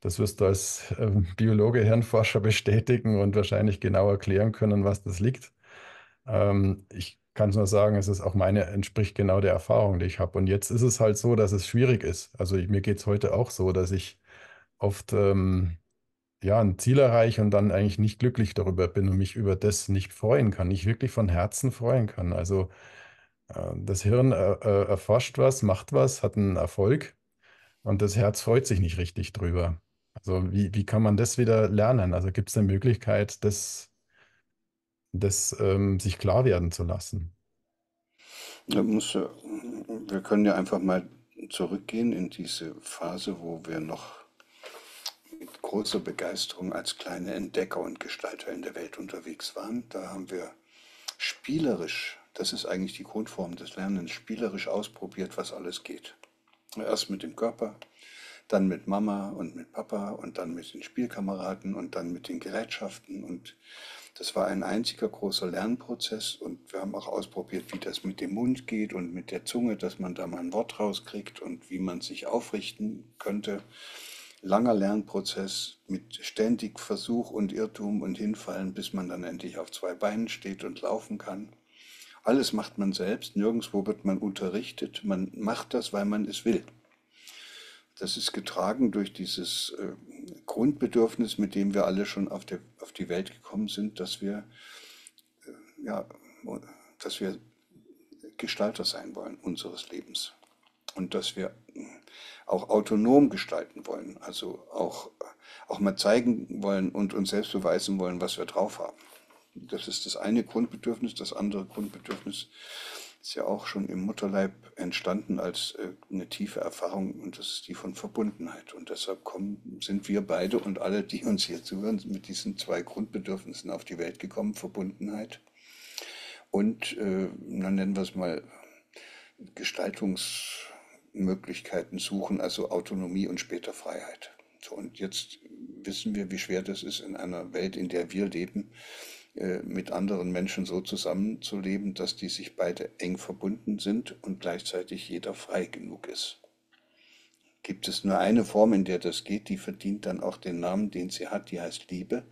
Das wirst du als äh, Biologe, Hirnforscher bestätigen und wahrscheinlich genau erklären können, was das liegt. Ähm, ich kann es nur sagen, es ist auch meine, entspricht genau der Erfahrung, die ich habe. Und jetzt ist es halt so, dass es schwierig ist. Also ich, mir geht es heute auch so, dass ich oft ähm, ja, ein Ziel erreiche und dann eigentlich nicht glücklich darüber bin und mich über das nicht freuen kann, nicht wirklich von Herzen freuen kann. Also das Hirn äh, äh, erforscht was, macht was, hat einen Erfolg und das Herz freut sich nicht richtig drüber. Also wie, wie kann man das wieder lernen? Also gibt es eine Möglichkeit, das, das ähm, sich klar werden zu lassen? Da muss, wir können ja einfach mal zurückgehen in diese Phase, wo wir noch mit großer Begeisterung als kleine Entdecker und Gestalter in der Welt unterwegs waren. Da haben wir spielerisch, das ist eigentlich die Grundform des Lernens, spielerisch ausprobiert, was alles geht. Erst mit dem Körper, dann mit Mama und mit Papa und dann mit den Spielkameraden und dann mit den Gerätschaften. Und das war ein einziger großer Lernprozess und wir haben auch ausprobiert, wie das mit dem Mund geht und mit der Zunge, dass man da mal ein Wort rauskriegt und wie man sich aufrichten könnte. Langer Lernprozess mit ständig Versuch und Irrtum und Hinfallen, bis man dann endlich auf zwei Beinen steht und laufen kann. Alles macht man selbst, nirgendwo wird man unterrichtet, man macht das, weil man es will. Das ist getragen durch dieses äh, Grundbedürfnis, mit dem wir alle schon auf, der, auf die Welt gekommen sind, dass wir, äh, ja, dass wir Gestalter sein wollen unseres Lebens und dass wir auch autonom gestalten wollen, also auch, auch mal zeigen wollen und uns selbst beweisen wollen, was wir drauf haben. Das ist das eine Grundbedürfnis. Das andere Grundbedürfnis ist ja auch schon im Mutterleib entstanden als äh, eine tiefe Erfahrung und das ist die von Verbundenheit. Und deshalb kommen, sind wir beide und alle, die uns hier zuhören, mit diesen zwei Grundbedürfnissen auf die Welt gekommen. Verbundenheit und, äh, dann nennen wir es mal, Gestaltungsmöglichkeiten suchen, also Autonomie und später Freiheit. So, und jetzt wissen wir, wie schwer das ist in einer Welt, in der wir leben, mit anderen Menschen so zusammenzuleben, dass die sich beide eng verbunden sind und gleichzeitig jeder frei genug ist. Gibt es nur eine Form, in der das geht, die verdient dann auch den Namen, den sie hat, die heißt Liebe.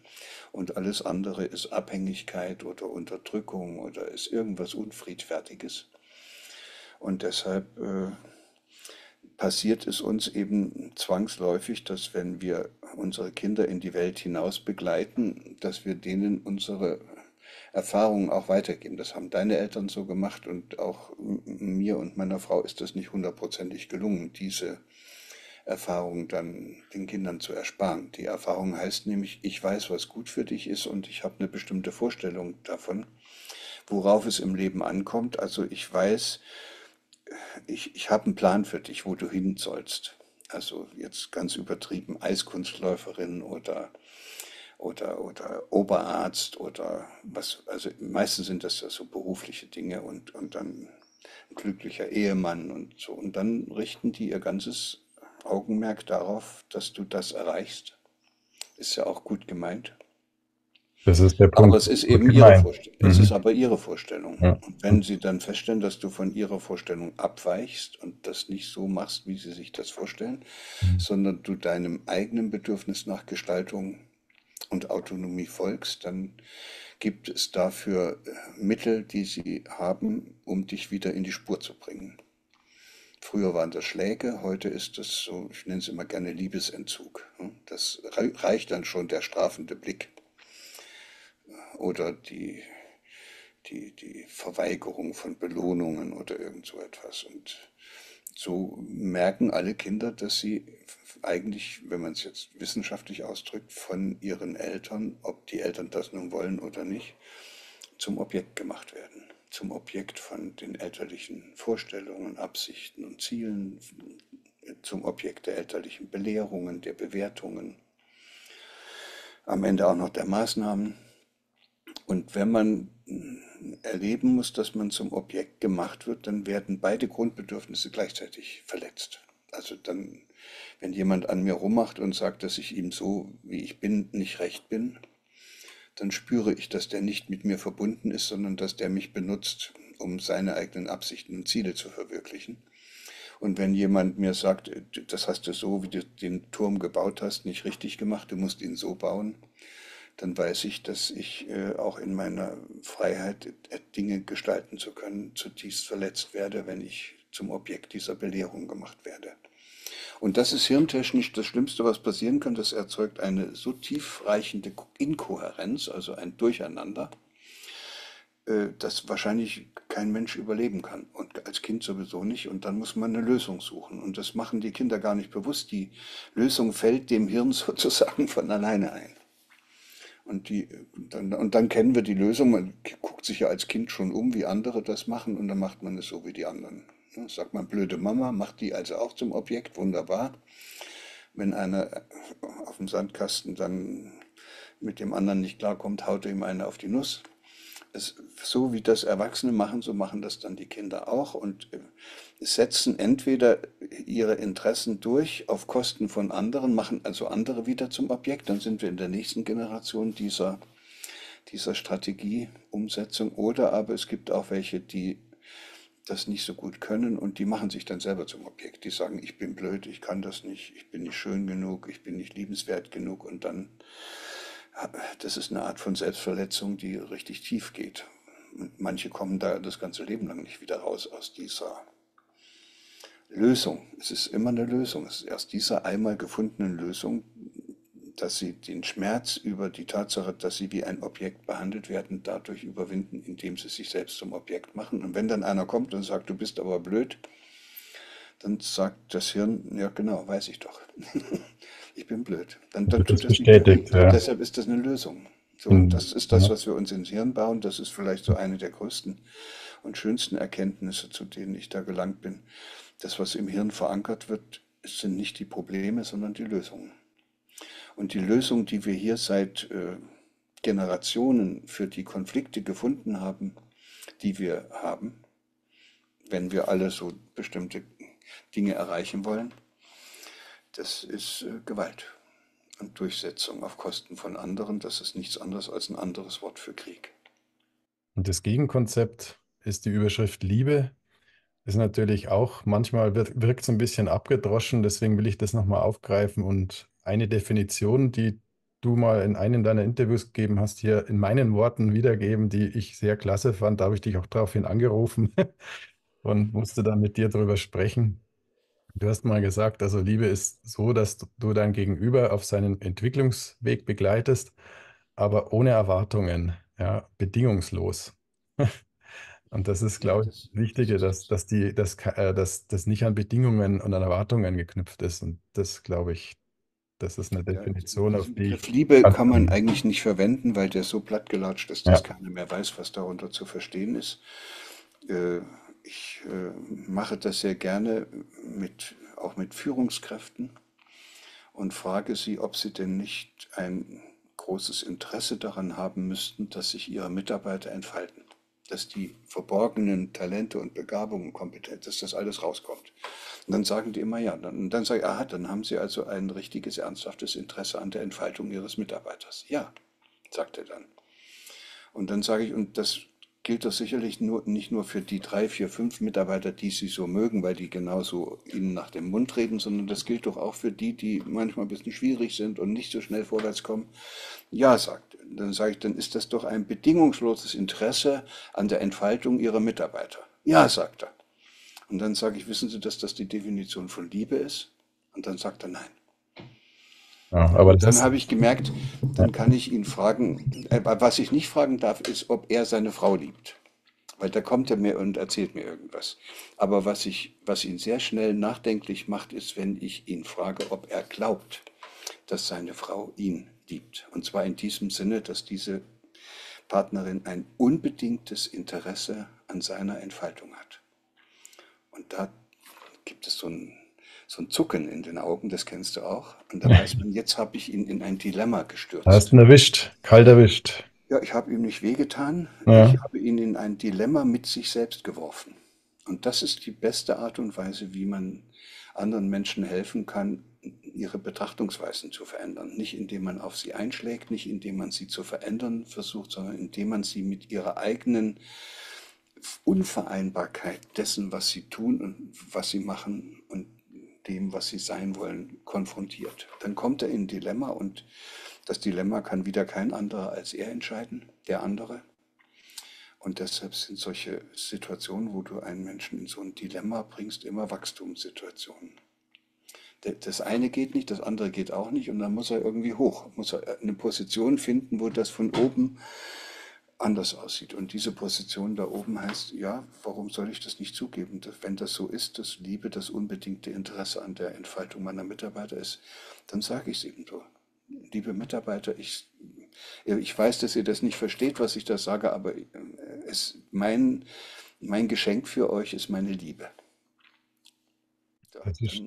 Und alles andere ist Abhängigkeit oder Unterdrückung oder ist irgendwas Unfriedfertiges. Und deshalb äh, passiert es uns eben zwangsläufig, dass wenn wir unsere Kinder in die Welt hinaus begleiten, dass wir denen unsere Erfahrungen auch weitergeben. Das haben deine Eltern so gemacht und auch mir und meiner Frau ist das nicht hundertprozentig gelungen, diese Erfahrung dann den Kindern zu ersparen. Die Erfahrung heißt nämlich, ich weiß, was gut für dich ist und ich habe eine bestimmte Vorstellung davon, worauf es im Leben ankommt. Also ich weiß, ich, ich habe einen Plan für dich, wo du hin sollst. Also jetzt ganz übertrieben Eiskunstläuferin oder, oder, oder Oberarzt oder was, also meistens sind das ja so berufliche Dinge und, und dann ein glücklicher Ehemann und so. Und dann richten die ihr ganzes Augenmerk darauf, dass du das erreichst. Ist ja auch gut gemeint. Das ist der Punkt. Aber es ist eben ihre Vorstellung. Es mhm. ist aber ihre Vorstellung. Ja. Und wenn sie dann feststellen, dass du von ihrer Vorstellung abweichst und das nicht so machst, wie sie sich das vorstellen, mhm. sondern du deinem eigenen Bedürfnis nach Gestaltung und Autonomie folgst, dann gibt es dafür äh, Mittel, die sie haben, um dich wieder in die Spur zu bringen. Früher waren das Schläge, heute ist das so, ich nenne es immer gerne Liebesentzug. Das reicht dann schon der strafende Blick oder die, die, die Verweigerung von Belohnungen oder irgend so etwas. Und so merken alle Kinder, dass sie eigentlich, wenn man es jetzt wissenschaftlich ausdrückt, von ihren Eltern, ob die Eltern das nun wollen oder nicht, zum Objekt gemacht werden. Zum Objekt von den elterlichen Vorstellungen, Absichten und Zielen, zum Objekt der elterlichen Belehrungen, der Bewertungen, am Ende auch noch der Maßnahmen. Und wenn man erleben muss, dass man zum Objekt gemacht wird, dann werden beide Grundbedürfnisse gleichzeitig verletzt. Also dann, wenn jemand an mir rummacht und sagt, dass ich ihm so, wie ich bin, nicht recht bin, dann spüre ich, dass der nicht mit mir verbunden ist, sondern dass der mich benutzt, um seine eigenen Absichten und Ziele zu verwirklichen. Und wenn jemand mir sagt, das hast du so, wie du den Turm gebaut hast, nicht richtig gemacht, du musst ihn so bauen, dann weiß ich, dass ich äh, auch in meiner Freiheit, äh, Dinge gestalten zu können, zutiefst verletzt werde, wenn ich zum Objekt dieser Belehrung gemacht werde. Und das ist hirntechnisch das Schlimmste, was passieren kann. Das erzeugt eine so tiefreichende Inkohärenz, also ein Durcheinander, äh, das wahrscheinlich kein Mensch überleben kann und als Kind sowieso nicht. Und dann muss man eine Lösung suchen. Und das machen die Kinder gar nicht bewusst. Die Lösung fällt dem Hirn sozusagen von alleine ein. Und, die, dann, und dann kennen wir die Lösung. Man guckt sich ja als Kind schon um, wie andere das machen, und dann macht man es so wie die anderen. Sagt man, blöde Mama, macht die also auch zum Objekt, wunderbar. wenn einer auf dem Sandkasten dann mit dem anderen nicht klarkommt, haut er ihm eine auf die Nuss. Es, so wie das Erwachsene machen, so machen das dann die Kinder auch und äh, setzen entweder ihre Interessen durch auf Kosten von anderen, machen also andere wieder zum Objekt, dann sind wir in der nächsten Generation dieser, dieser Strategieumsetzung, oder aber es gibt auch welche, die das nicht so gut können und die machen sich dann selber zum Objekt. Die sagen, ich bin blöd, ich kann das nicht, ich bin nicht schön genug, ich bin nicht liebenswert genug und dann, das ist eine Art von Selbstverletzung, die richtig tief geht. Und manche kommen da das ganze Leben lang nicht wieder raus aus dieser Lösung. Es ist immer eine Lösung. Es ist erst dieser einmal gefundenen Lösung, dass sie den Schmerz über die Tatsache, dass sie wie ein Objekt behandelt werden, dadurch überwinden, indem sie sich selbst zum Objekt machen. Und wenn dann einer kommt und sagt, du bist aber blöd, dann sagt das Hirn, ja genau, weiß ich doch. ich bin blöd. Dann, dann tut das bestätigt, nicht ja. Deshalb ist das eine Lösung. So, mhm. Das ist das, was wir uns ins Hirn bauen. Das ist vielleicht so eine der größten und schönsten Erkenntnisse, zu denen ich da gelangt bin. Das, was im Hirn verankert wird, sind nicht die Probleme, sondern die Lösungen. Und die Lösung, die wir hier seit äh, Generationen für die Konflikte gefunden haben, die wir haben, wenn wir alle so bestimmte Dinge erreichen wollen, das ist äh, Gewalt und Durchsetzung auf Kosten von anderen. Das ist nichts anderes als ein anderes Wort für Krieg. Und das Gegenkonzept ist die Überschrift Liebe. Ist natürlich auch, manchmal wirkt es ein bisschen abgedroschen, deswegen will ich das nochmal aufgreifen und eine Definition, die du mal in einem deiner Interviews gegeben hast, hier in meinen Worten wiedergeben, die ich sehr klasse fand. Da habe ich dich auch daraufhin angerufen und musste dann mit dir darüber sprechen. Du hast mal gesagt, also Liebe ist so, dass du dein Gegenüber auf seinen Entwicklungsweg begleitest, aber ohne Erwartungen, ja, bedingungslos. Und das ist, glaube ich, das Wichtige, dass, dass, die, dass, äh, dass das nicht an Bedingungen und an Erwartungen geknüpft ist. Und das, glaube ich, das ist eine Definition, auf die ich. Liebe kann man eigentlich nicht verwenden, weil der so plattgelatscht ist, dass ja. keiner mehr weiß, was darunter zu verstehen ist. Äh, ich äh, mache das sehr gerne mit, auch mit Führungskräften und frage sie, ob sie denn nicht ein großes Interesse daran haben müssten, dass sich ihre Mitarbeiter entfalten dass die verborgenen Talente und Begabungen, Kompetenz, dass das alles rauskommt. Und dann sagen die immer ja. Und dann sage ich, aha, dann haben sie also ein richtiges, ernsthaftes Interesse an der Entfaltung ihres Mitarbeiters. Ja, sagt er dann. Und dann sage ich, und das gilt das sicherlich nur, nicht nur für die drei, vier, fünf Mitarbeiter, die Sie so mögen, weil die genauso Ihnen nach dem Mund reden, sondern das gilt doch auch für die, die manchmal ein bisschen schwierig sind und nicht so schnell vorwärts kommen. Ja, sagt er. Dann sage ich, dann ist das doch ein bedingungsloses Interesse an der Entfaltung Ihrer Mitarbeiter. Ja, sagt er. Und dann sage ich, wissen Sie, dass das die Definition von Liebe ist? Und dann sagt er nein. Ja, aber dann habe ich gemerkt, dann kann ich ihn fragen, äh, was ich nicht fragen darf, ist, ob er seine Frau liebt. Weil da kommt er mir und erzählt mir irgendwas. Aber was, ich, was ihn sehr schnell nachdenklich macht, ist, wenn ich ihn frage, ob er glaubt, dass seine Frau ihn liebt. Und zwar in diesem Sinne, dass diese Partnerin ein unbedingtes Interesse an seiner Entfaltung hat. Und da gibt es so ein so ein Zucken in den Augen, das kennst du auch. Und dann weiß man, jetzt habe ich ihn in ein Dilemma gestürzt. Hast ihn erwischt, kalt erwischt. Ja, ich habe ihm nicht wehgetan. Ja. Ich habe ihn in ein Dilemma mit sich selbst geworfen. Und das ist die beste Art und Weise, wie man anderen Menschen helfen kann, ihre Betrachtungsweisen zu verändern. Nicht indem man auf sie einschlägt, nicht indem man sie zu verändern versucht, sondern indem man sie mit ihrer eigenen Unvereinbarkeit dessen, was sie tun und was sie machen und dem, was sie sein wollen, konfrontiert. Dann kommt er in ein Dilemma und das Dilemma kann wieder kein anderer als er entscheiden, der andere. Und deshalb sind solche Situationen, wo du einen Menschen in so ein Dilemma bringst, immer Wachstumssituationen. Das eine geht nicht, das andere geht auch nicht und dann muss er irgendwie hoch, muss er eine Position finden, wo das von oben anders aussieht. Und diese Position da oben heißt, ja, warum soll ich das nicht zugeben? Wenn das so ist, dass Liebe das unbedingte Interesse an der Entfaltung meiner Mitarbeiter ist, dann sage ich es eben so. Liebe Mitarbeiter, ich, ich weiß, dass ihr das nicht versteht, was ich da sage, aber äh, es, mein, mein Geschenk für euch ist meine Liebe. Das ist,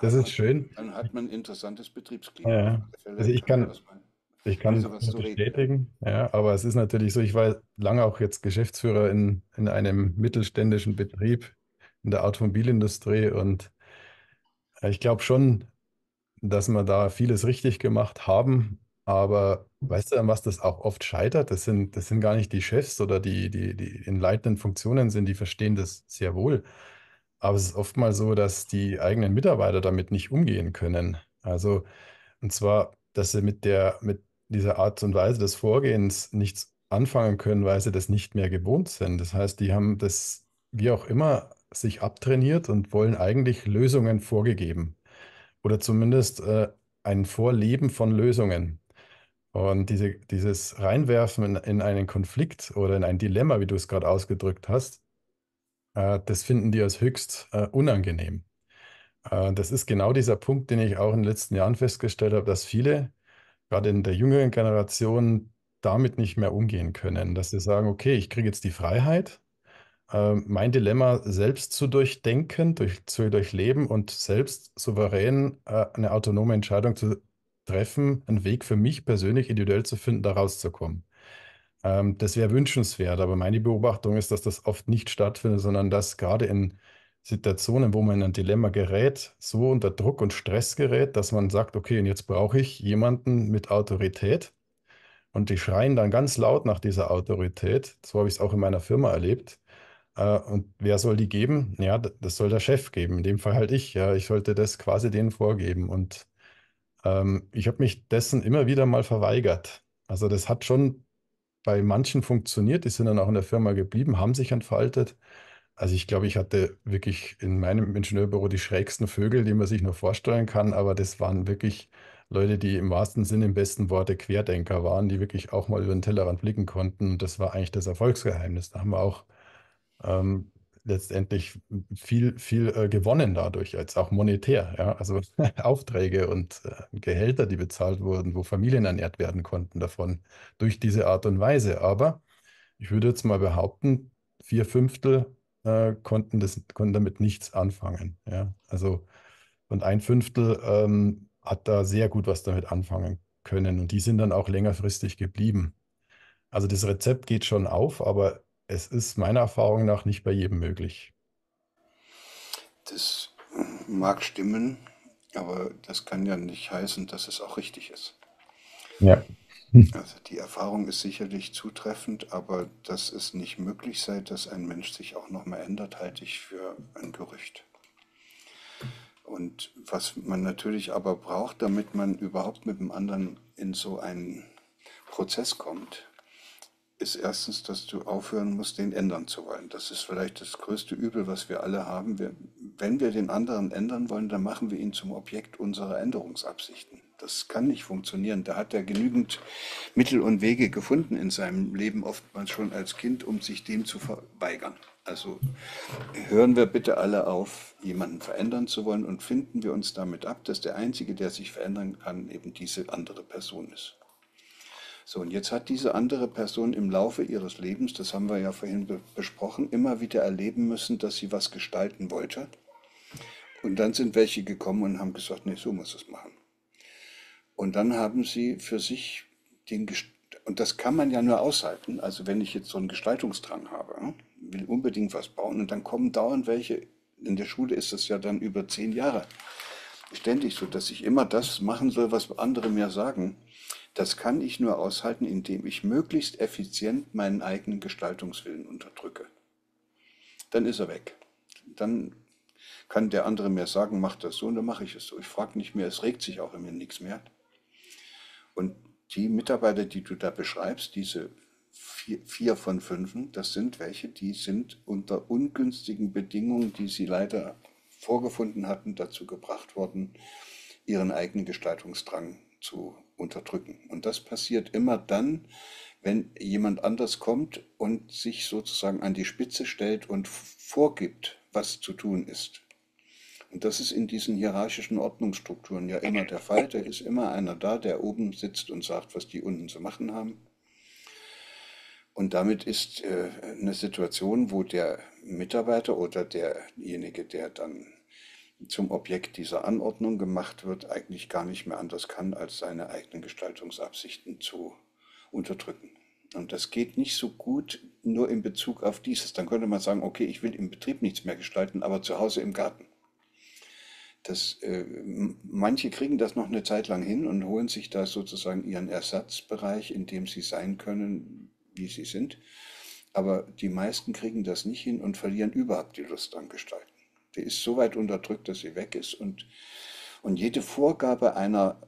das ist schön. dann hat man ein interessantes Betriebsklima. Ja. Also ich kann ich kann lesen, das bestätigen, ja, aber es ist natürlich so, ich war lange auch jetzt Geschäftsführer in, in einem mittelständischen Betrieb in der Automobilindustrie und äh, ich glaube schon, dass wir da vieles richtig gemacht haben. Aber weißt du, an was das auch oft scheitert? Das sind, das sind gar nicht die Chefs oder die, die, die in leitenden Funktionen sind, die verstehen das sehr wohl. Aber es ist oftmals so, dass die eigenen Mitarbeiter damit nicht umgehen können. Also, und zwar, dass sie mit der, mit dieser Art und Weise des Vorgehens nichts anfangen können, weil sie das nicht mehr gewohnt sind. Das heißt, die haben das, wie auch immer, sich abtrainiert und wollen eigentlich Lösungen vorgegeben oder zumindest äh, ein Vorleben von Lösungen. Und diese, dieses Reinwerfen in, in einen Konflikt oder in ein Dilemma, wie du es gerade ausgedrückt hast, äh, das finden die als höchst äh, unangenehm. Äh, das ist genau dieser Punkt, den ich auch in den letzten Jahren festgestellt habe, dass viele, gerade in der jüngeren Generation, damit nicht mehr umgehen können. Dass sie sagen, okay, ich kriege jetzt die Freiheit, äh, mein Dilemma selbst zu durchdenken, durch, zu durchleben und selbst souverän äh, eine autonome Entscheidung zu treffen, einen Weg für mich persönlich individuell zu finden, da rauszukommen. Ähm, das wäre wünschenswert, aber meine Beobachtung ist, dass das oft nicht stattfindet, sondern dass gerade in Situationen, wo man in ein Dilemma gerät, so unter Druck und Stress gerät, dass man sagt, okay, und jetzt brauche ich jemanden mit Autorität. Und die schreien dann ganz laut nach dieser Autorität. So habe ich es auch in meiner Firma erlebt. Äh, und wer soll die geben? Ja, das soll der Chef geben. In dem Fall halt ich. Ja, ich sollte das quasi denen vorgeben. Und ähm, ich habe mich dessen immer wieder mal verweigert. Also das hat schon bei manchen funktioniert. Die sind dann auch in der Firma geblieben, haben sich entfaltet. Also ich glaube, ich hatte wirklich in meinem Ingenieurbüro die schrägsten Vögel, die man sich nur vorstellen kann. Aber das waren wirklich Leute, die im wahrsten Sinne, im besten Worte Querdenker waren, die wirklich auch mal über den Tellerrand blicken konnten. Und das war eigentlich das Erfolgsgeheimnis. Da haben wir auch ähm, letztendlich viel, viel äh, gewonnen dadurch, jetzt auch monetär. Ja? Also Aufträge und äh, Gehälter, die bezahlt wurden, wo Familien ernährt werden konnten davon durch diese Art und Weise. Aber ich würde jetzt mal behaupten, vier Fünftel äh, konnten, das, konnten damit nichts anfangen. Ja? Also und ein Fünftel ähm, hat da sehr gut was damit anfangen können und die sind dann auch längerfristig geblieben. Also das Rezept geht schon auf, aber es ist meiner Erfahrung nach nicht bei jedem möglich. Das mag stimmen, aber das kann ja nicht heißen, dass es auch richtig ist. Ja. Also die Erfahrung ist sicherlich zutreffend, aber dass es nicht möglich sei, dass ein Mensch sich auch noch mal ändert, halte ich für ein Gerücht. Und was man natürlich aber braucht, damit man überhaupt mit dem anderen in so einen Prozess kommt, ist erstens, dass du aufhören musst, den ändern zu wollen. Das ist vielleicht das größte Übel, was wir alle haben. Wir, wenn wir den anderen ändern wollen, dann machen wir ihn zum Objekt unserer Änderungsabsichten. Das kann nicht funktionieren. Da hat er genügend Mittel und Wege gefunden in seinem Leben, oftmals schon als Kind, um sich dem zu verweigern. Also hören wir bitte alle auf, jemanden verändern zu wollen und finden wir uns damit ab, dass der Einzige, der sich verändern kann, eben diese andere Person ist. So, und jetzt hat diese andere Person im Laufe ihres Lebens, das haben wir ja vorhin be besprochen, immer wieder erleben müssen, dass sie was gestalten wollte. Und dann sind welche gekommen und haben gesagt, nee, so muss es machen. Und dann haben sie für sich den, Gest und das kann man ja nur aushalten. Also wenn ich jetzt so einen Gestaltungsdrang habe, hm, will unbedingt was bauen und dann kommen dauernd welche, in der Schule ist das ja dann über zehn Jahre ständig so, dass ich immer das machen soll, was andere mir sagen. Das kann ich nur aushalten, indem ich möglichst effizient meinen eigenen Gestaltungswillen unterdrücke. Dann ist er weg. Dann kann der andere mir sagen, mach das so und dann mache ich es so. Ich frage nicht mehr, es regt sich auch in mir nichts mehr. Und die Mitarbeiter, die du da beschreibst, diese vier, vier von fünf, das sind welche, die sind unter ungünstigen Bedingungen, die sie leider vorgefunden hatten, dazu gebracht worden, ihren eigenen Gestaltungsdrang zu unterdrücken. Und das passiert immer dann, wenn jemand anders kommt und sich sozusagen an die Spitze stellt und vorgibt, was zu tun ist. Und das ist in diesen hierarchischen Ordnungsstrukturen ja immer der Fall. Da ist immer einer da, der oben sitzt und sagt, was die unten zu machen haben. Und damit ist äh, eine Situation, wo der Mitarbeiter oder derjenige, der dann zum Objekt dieser Anordnung gemacht wird, eigentlich gar nicht mehr anders kann, als seine eigenen Gestaltungsabsichten zu unterdrücken. Und das geht nicht so gut nur in Bezug auf dieses. Dann könnte man sagen, okay, ich will im Betrieb nichts mehr gestalten, aber zu Hause im Garten. Das, äh, manche kriegen das noch eine Zeit lang hin und holen sich da sozusagen ihren Ersatzbereich, in dem sie sein können, wie sie sind. Aber die meisten kriegen das nicht hin und verlieren überhaupt die Lust an Gestalten. Die ist so weit unterdrückt, dass sie weg ist. Und, und jede Vorgabe einer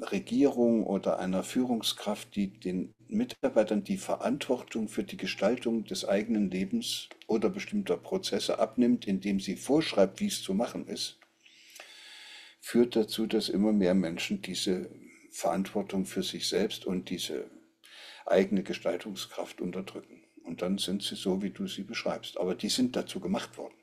Regierung oder einer Führungskraft, die den Mitarbeitern die Verantwortung für die Gestaltung des eigenen Lebens oder bestimmter Prozesse abnimmt, indem sie vorschreibt, wie es zu machen ist, führt dazu, dass immer mehr Menschen diese Verantwortung für sich selbst und diese eigene Gestaltungskraft unterdrücken. Und dann sind sie so, wie du sie beschreibst. Aber die sind dazu gemacht worden.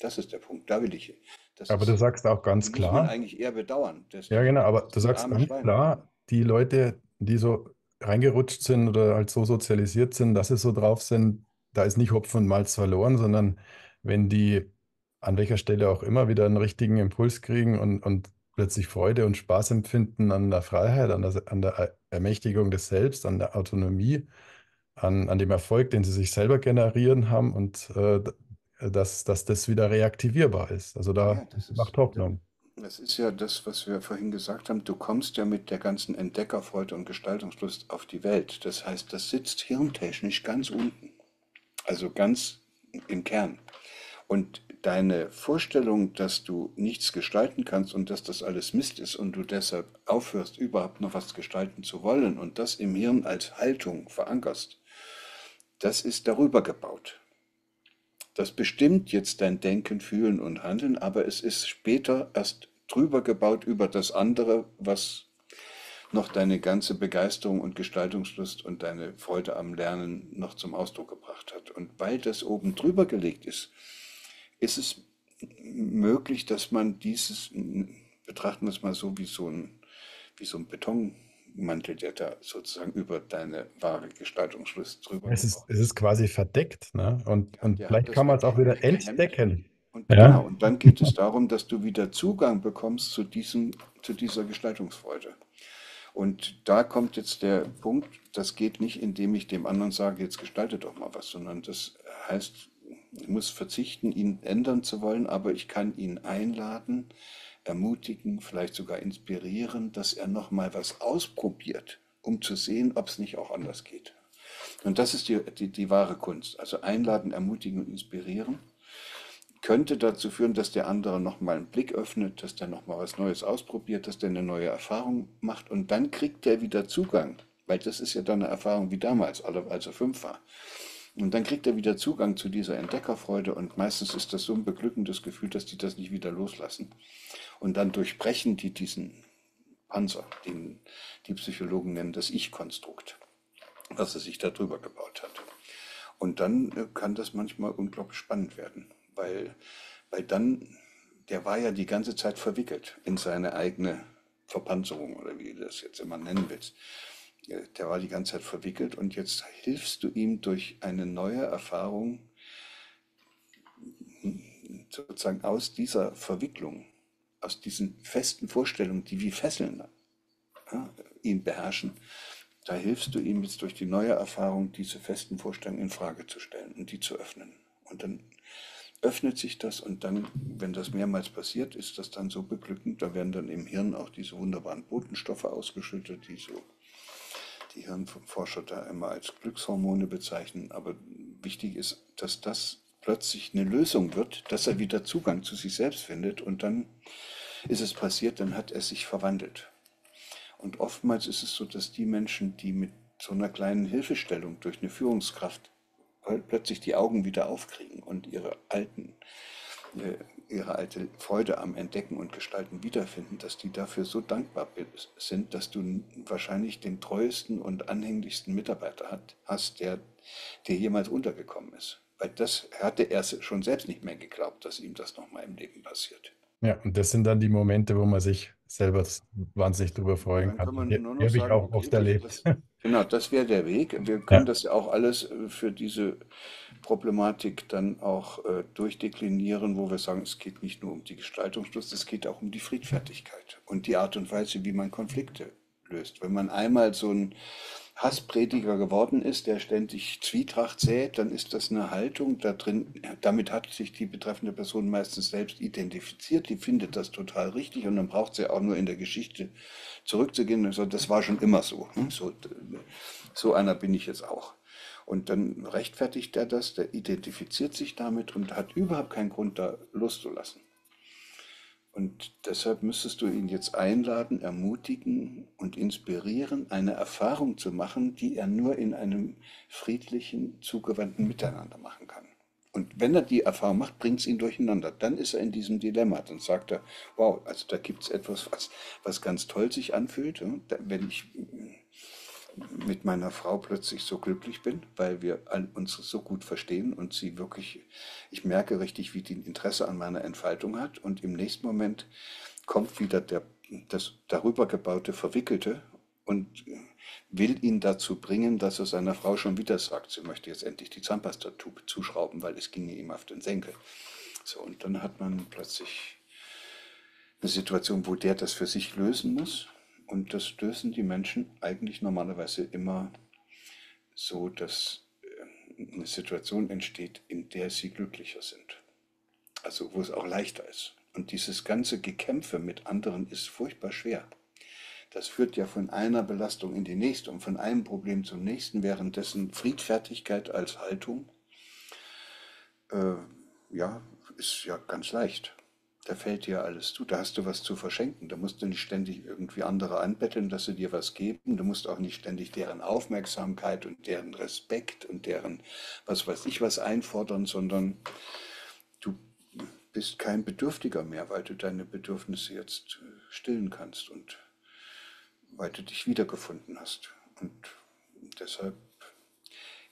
Das ist der Punkt. Da will ich. Das aber du sagst auch ganz klar. Muss man eigentlich eher bedauern. Ja, genau. Aber du sagst ganz Schweine. klar, die Leute, die so reingerutscht sind oder halt so sozialisiert sind, dass sie so drauf sind, da ist nicht Hopfen und Malz verloren, sondern wenn die an welcher Stelle auch immer wieder einen richtigen Impuls kriegen und, und plötzlich Freude und Spaß empfinden an der Freiheit, an der, an der Ermächtigung des Selbst, an der Autonomie, an, an dem Erfolg, den sie sich selber generieren haben und äh, dass, dass das wieder reaktivierbar ist. Also da ja, das macht Hoffnung. Das ist ja das, was wir vorhin gesagt haben. Du kommst ja mit der ganzen Entdeckerfreude und Gestaltungslust auf die Welt. Das heißt, das sitzt hirntechnisch ganz unten. Also ganz im Kern. Und deine Vorstellung, dass du nichts gestalten kannst und dass das alles Mist ist und du deshalb aufhörst, überhaupt noch was gestalten zu wollen und das im Hirn als Haltung verankerst, das ist darüber gebaut. Das bestimmt jetzt dein Denken, Fühlen und Handeln, aber es ist später erst drüber gebaut über das andere, was noch deine ganze Begeisterung und Gestaltungslust und deine Freude am Lernen noch zum Ausdruck gebracht hat. Und weil das oben drüber gelegt ist, ist es möglich, dass man dieses, betrachten wir es mal so wie so ein, wie so ein Betonmantel, der da sozusagen über deine wahre Gestaltungslust drüber es ist. Es ist quasi verdeckt, ne? Und, und ja, vielleicht kann man es auch wieder entdecken. Und, ja? Genau, und dann geht es darum, dass du wieder Zugang bekommst zu, diesem, zu dieser Gestaltungsfreude. Und da kommt jetzt der Punkt, das geht nicht, indem ich dem anderen sage, jetzt gestalte doch mal was, sondern das heißt, ich muss verzichten, ihn ändern zu wollen, aber ich kann ihn einladen, ermutigen, vielleicht sogar inspirieren, dass er noch mal was ausprobiert, um zu sehen, ob es nicht auch anders geht. Und das ist die, die, die wahre Kunst. Also einladen, ermutigen und inspirieren könnte dazu führen, dass der andere noch mal einen Blick öffnet, dass der noch mal was Neues ausprobiert, dass der eine neue Erfahrung macht und dann kriegt er wieder Zugang, weil das ist ja dann eine Erfahrung wie damals, als er fünf war. Und dann kriegt er wieder Zugang zu dieser Entdeckerfreude und meistens ist das so ein beglückendes Gefühl, dass die das nicht wieder loslassen. Und dann durchbrechen die diesen Panzer, den die Psychologen nennen das Ich-Konstrukt, was er sich da drüber gebaut hat. Und dann äh, kann das manchmal unglaublich spannend werden, weil, weil dann, der war ja die ganze Zeit verwickelt in seine eigene Verpanzerung oder wie du das jetzt immer nennen willst der war die ganze Zeit verwickelt und jetzt hilfst du ihm durch eine neue Erfahrung sozusagen aus dieser Verwicklung, aus diesen festen Vorstellungen, die wie Fesseln ja, ihn beherrschen, da hilfst du ihm jetzt durch die neue Erfahrung, diese festen Vorstellungen in Frage zu stellen und die zu öffnen. Und dann öffnet sich das und dann, wenn das mehrmals passiert, ist das dann so beglückend. Da werden dann im Hirn auch diese wunderbaren Botenstoffe ausgeschüttet, die so die Hirnforscher da immer als Glückshormone bezeichnen. Aber wichtig ist, dass das plötzlich eine Lösung wird, dass er wieder Zugang zu sich selbst findet und dann ist es passiert, dann hat er sich verwandelt. Und oftmals ist es so, dass die Menschen, die mit so einer kleinen Hilfestellung durch eine Führungskraft plötzlich die Augen wieder aufkriegen und ihre alten äh, ihre alte Freude am Entdecken und Gestalten wiederfinden, dass die dafür so dankbar sind, dass du wahrscheinlich den treuesten und anhänglichsten Mitarbeiter hat, hast, der, der jemals untergekommen ist. Weil das hatte er schon selbst nicht mehr geglaubt, dass ihm das nochmal im Leben passiert. Ja, und das sind dann die Momente, wo man sich selber wahnsinnig drüber freuen kann. kann Die, die habe ich auch oft erlebt. das, genau, das wäre der Weg. Wir können Ja, das ja auch alles äh, für diese Problematik dann auch äh, durchdeklinieren, wo wir sagen, es geht nicht nur um die Gestaltungslust, es geht auch um die Friedfertigkeit und die Art und Weise, wie man Konflikte löst. Wenn man einmal so ein Hassprediger geworden ist, der ständig Zwietracht sät, dann ist das eine Haltung da drin. Damit hat sich die betreffende Person meistens selbst identifiziert. Die findet das total richtig und dann braucht sie auch nur in der Geschichte zurückzugehen und so, das war schon immer so. ne? So, so einer bin ich jetzt auch. Und dann rechtfertigt er das, der identifiziert sich damit und hat überhaupt keinen Grund, da loszulassen. Und deshalb müsstest du ihn jetzt einladen, ermutigen und inspirieren, eine Erfahrung zu machen, die er nur in einem friedlichen, zugewandten Miteinander machen kann. Und wenn er die Erfahrung macht, bringt es ihn durcheinander. Dann ist er in diesem Dilemma. Dann sagt er, wow, also da gibt es etwas, was, was ganz toll sich anfühlt. Wenn ich mit meiner Frau plötzlich so glücklich bin, weil wir uns so gut verstehen und sie wirklich, ich merke richtig, wie die Interesse an meiner Entfaltung hat und im nächsten Moment kommt wieder der, das darüber gebaute Verwickelte und will ihn dazu bringen, dass er seiner Frau schon wieder sagt, sie möchte jetzt endlich die Zahnpastatube zuschrauben, weil es ginge ihm auf den Senkel. So, und dann hat man plötzlich eine Situation, wo der das für sich lösen muss und das lösen die Menschen eigentlich normalerweise immer so, dass äh, eine Situation entsteht, in der sie glücklicher sind. Also wo es auch leichter ist. Und dieses ganze Gekämpfe mit anderen ist furchtbar schwer. Das führt ja von einer Belastung in die nächste und von einem Problem zum nächsten, währenddessen Friedfertigkeit als Haltung, äh, ja, ist ja ganz leicht. Da fällt dir alles zu, da hast du was zu verschenken. Da musst du nicht ständig irgendwie andere anbetteln, dass sie dir was geben. Du musst auch nicht ständig deren Aufmerksamkeit und deren Respekt und deren was weiß ich was einfordern, sondern du bist kein Bedürftiger mehr, weil du deine Bedürfnisse jetzt äh, stillen kannst und weil du dich wiedergefunden hast. Und deshalb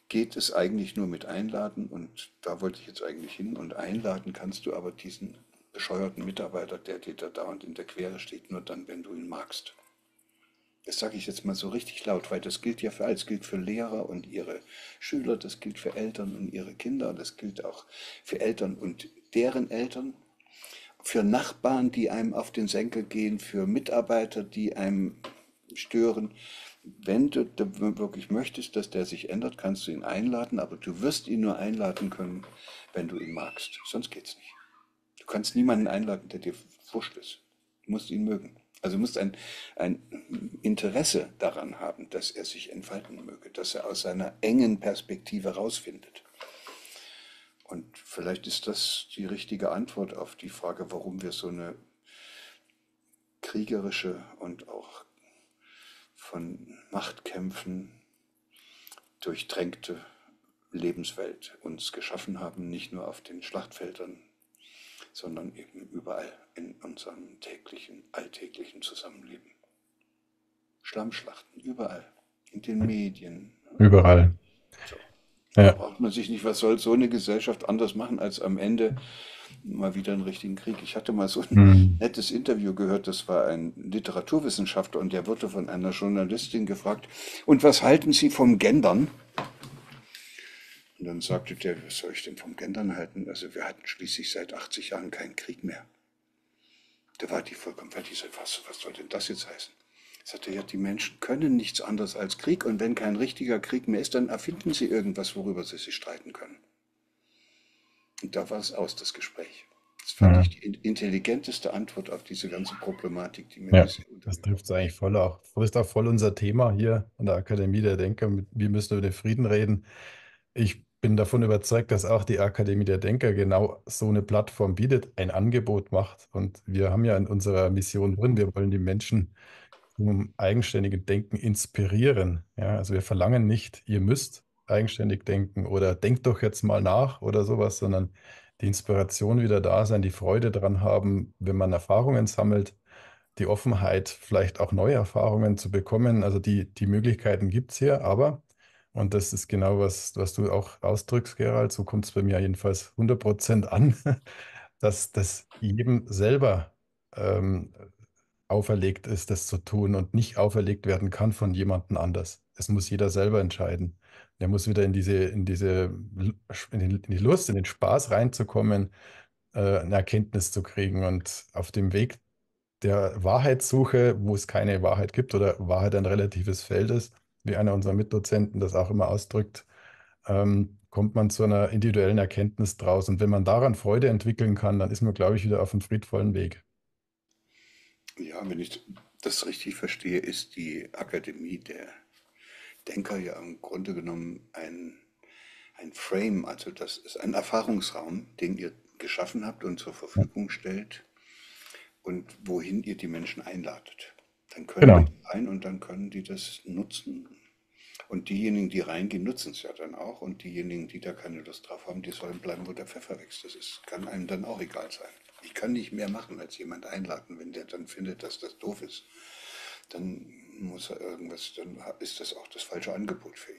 geht es eigentlich nur mit Einladen und da wollte ich jetzt eigentlich hin und einladen kannst du aber diesen bescheuerten Mitarbeiter, der dir da dauernd in der Quere steht, nur dann, wenn du ihn magst. Das sage ich jetzt mal so richtig laut, weil das gilt ja für alles. Gilt für Lehrer und ihre Schüler, das gilt für Eltern und ihre Kinder, das gilt auch für Eltern und deren Eltern, für Nachbarn, die einem auf den Senkel gehen, für Mitarbeiter, die einem stören. Wenn du wirklich möchtest, dass der sich ändert, kannst du ihn einladen, aber du wirst ihn nur einladen können, wenn du ihn magst. Sonst geht's nicht. Du kannst niemanden einladen, der dir wurscht ist. Du musst ihn mögen. Also du musst ein, ein Interesse daran haben, dass er sich entfalten möge, dass er aus seiner engen Perspektive rausfindet. Und vielleicht ist das die richtige Antwort auf die Frage, warum wir so eine kriegerische und auch von Machtkämpfen durchtränkte Lebenswelt uns geschaffen haben, nicht nur auf den Schlachtfeldern, sondern eben überall in unserem täglichen, alltäglichen Zusammenleben. Schlammschlachten, überall, in den Medien. überall. So. Da Ja. braucht man sich nicht, was soll so eine Gesellschaft anders machen, als am Ende mal wieder einen richtigen Krieg. Ich hatte mal so ein Hm. nettes Interview gehört, das war ein Literaturwissenschaftler und der wurde von einer Journalistin gefragt, und was halten Sie vom Gendern? Und dann sagte der, was soll ich denn vom Gendern halten? Also wir hatten schließlich seit 80 Jahren keinen Krieg mehr. Da war die vollkommen fertig. Ich sagte, was, was soll denn das jetzt heißen? Ich sagte, ja, die Menschen können nichts anderes als Krieg und wenn kein richtiger Krieg mehr ist, dann erfinden sie irgendwas, worüber sie sich streiten können. Und da war es aus, das Gespräch. Das fand Ja. ich die in- intelligenteste Antwort auf diese ganze Problematik, die mir Ja, das trifft es eigentlich voll auch. Das ist auch voll unser Thema hier an der Akademie der Denker. Wir müssen über den Frieden reden. Ich bin davon überzeugt, dass auch die Akademie der Denker genau so eine Plattform bietet, ein Angebot macht. Und wir haben ja in unserer Mission drin, wir wollen die Menschen zum eigenständigen Denken inspirieren. Ja, also wir verlangen nicht, ihr müsst eigenständig denken oder denkt doch jetzt mal nach oder sowas, sondern die Inspiration wieder da sein, die Freude daran haben, wenn man Erfahrungen sammelt, die Offenheit, vielleicht auch neue Erfahrungen zu bekommen. Also die, die Möglichkeiten gibt es hier, aber, und das ist genau was, was du auch ausdrückst, Gerald, so kommt es bei mir jedenfalls 100% an. dass das jedem selber ähm, auferlegt ist, das zu tun und nicht auferlegt werden kann von jemandem anders. Es muss jeder selber entscheiden. Der muss wieder in diese, in diese, in die Lust, in den Spaß reinzukommen, äh, eine Erkenntnis zu kriegen und auf dem Weg der Wahrheitssuche, wo es keine Wahrheit gibt oder Wahrheit ein relatives Feld ist, wie einer unserer Mitdozenten das auch immer ausdrückt, ähm, kommt man zu einer individuellen Erkenntnis draus. Und wenn man daran Freude entwickeln kann, dann ist man, glaube ich, wieder auf einem friedvollen Weg. Ja, wenn ich das richtig verstehe, ist die Akademie der Denker ja im Grunde genommen ein, ein Frame, also das ist ein Erfahrungsraum, den ihr geschaffen habt und zur Verfügung stellt und wohin ihr die Menschen einladet. Dann können Genau. die rein und dann können die das nutzen. Und diejenigen, die reingehen, nutzen es ja dann auch. Und diejenigen, die da keine Lust drauf haben, die sollen bleiben, wo der Pfeffer wächst. Das ist, kann einem dann auch egal sein. Ich kann nicht mehr machen, als jemand einladen. Wenn der dann findet, dass das doof ist, dann muss er irgendwas, dann ist das auch das falsche Angebot für ihn.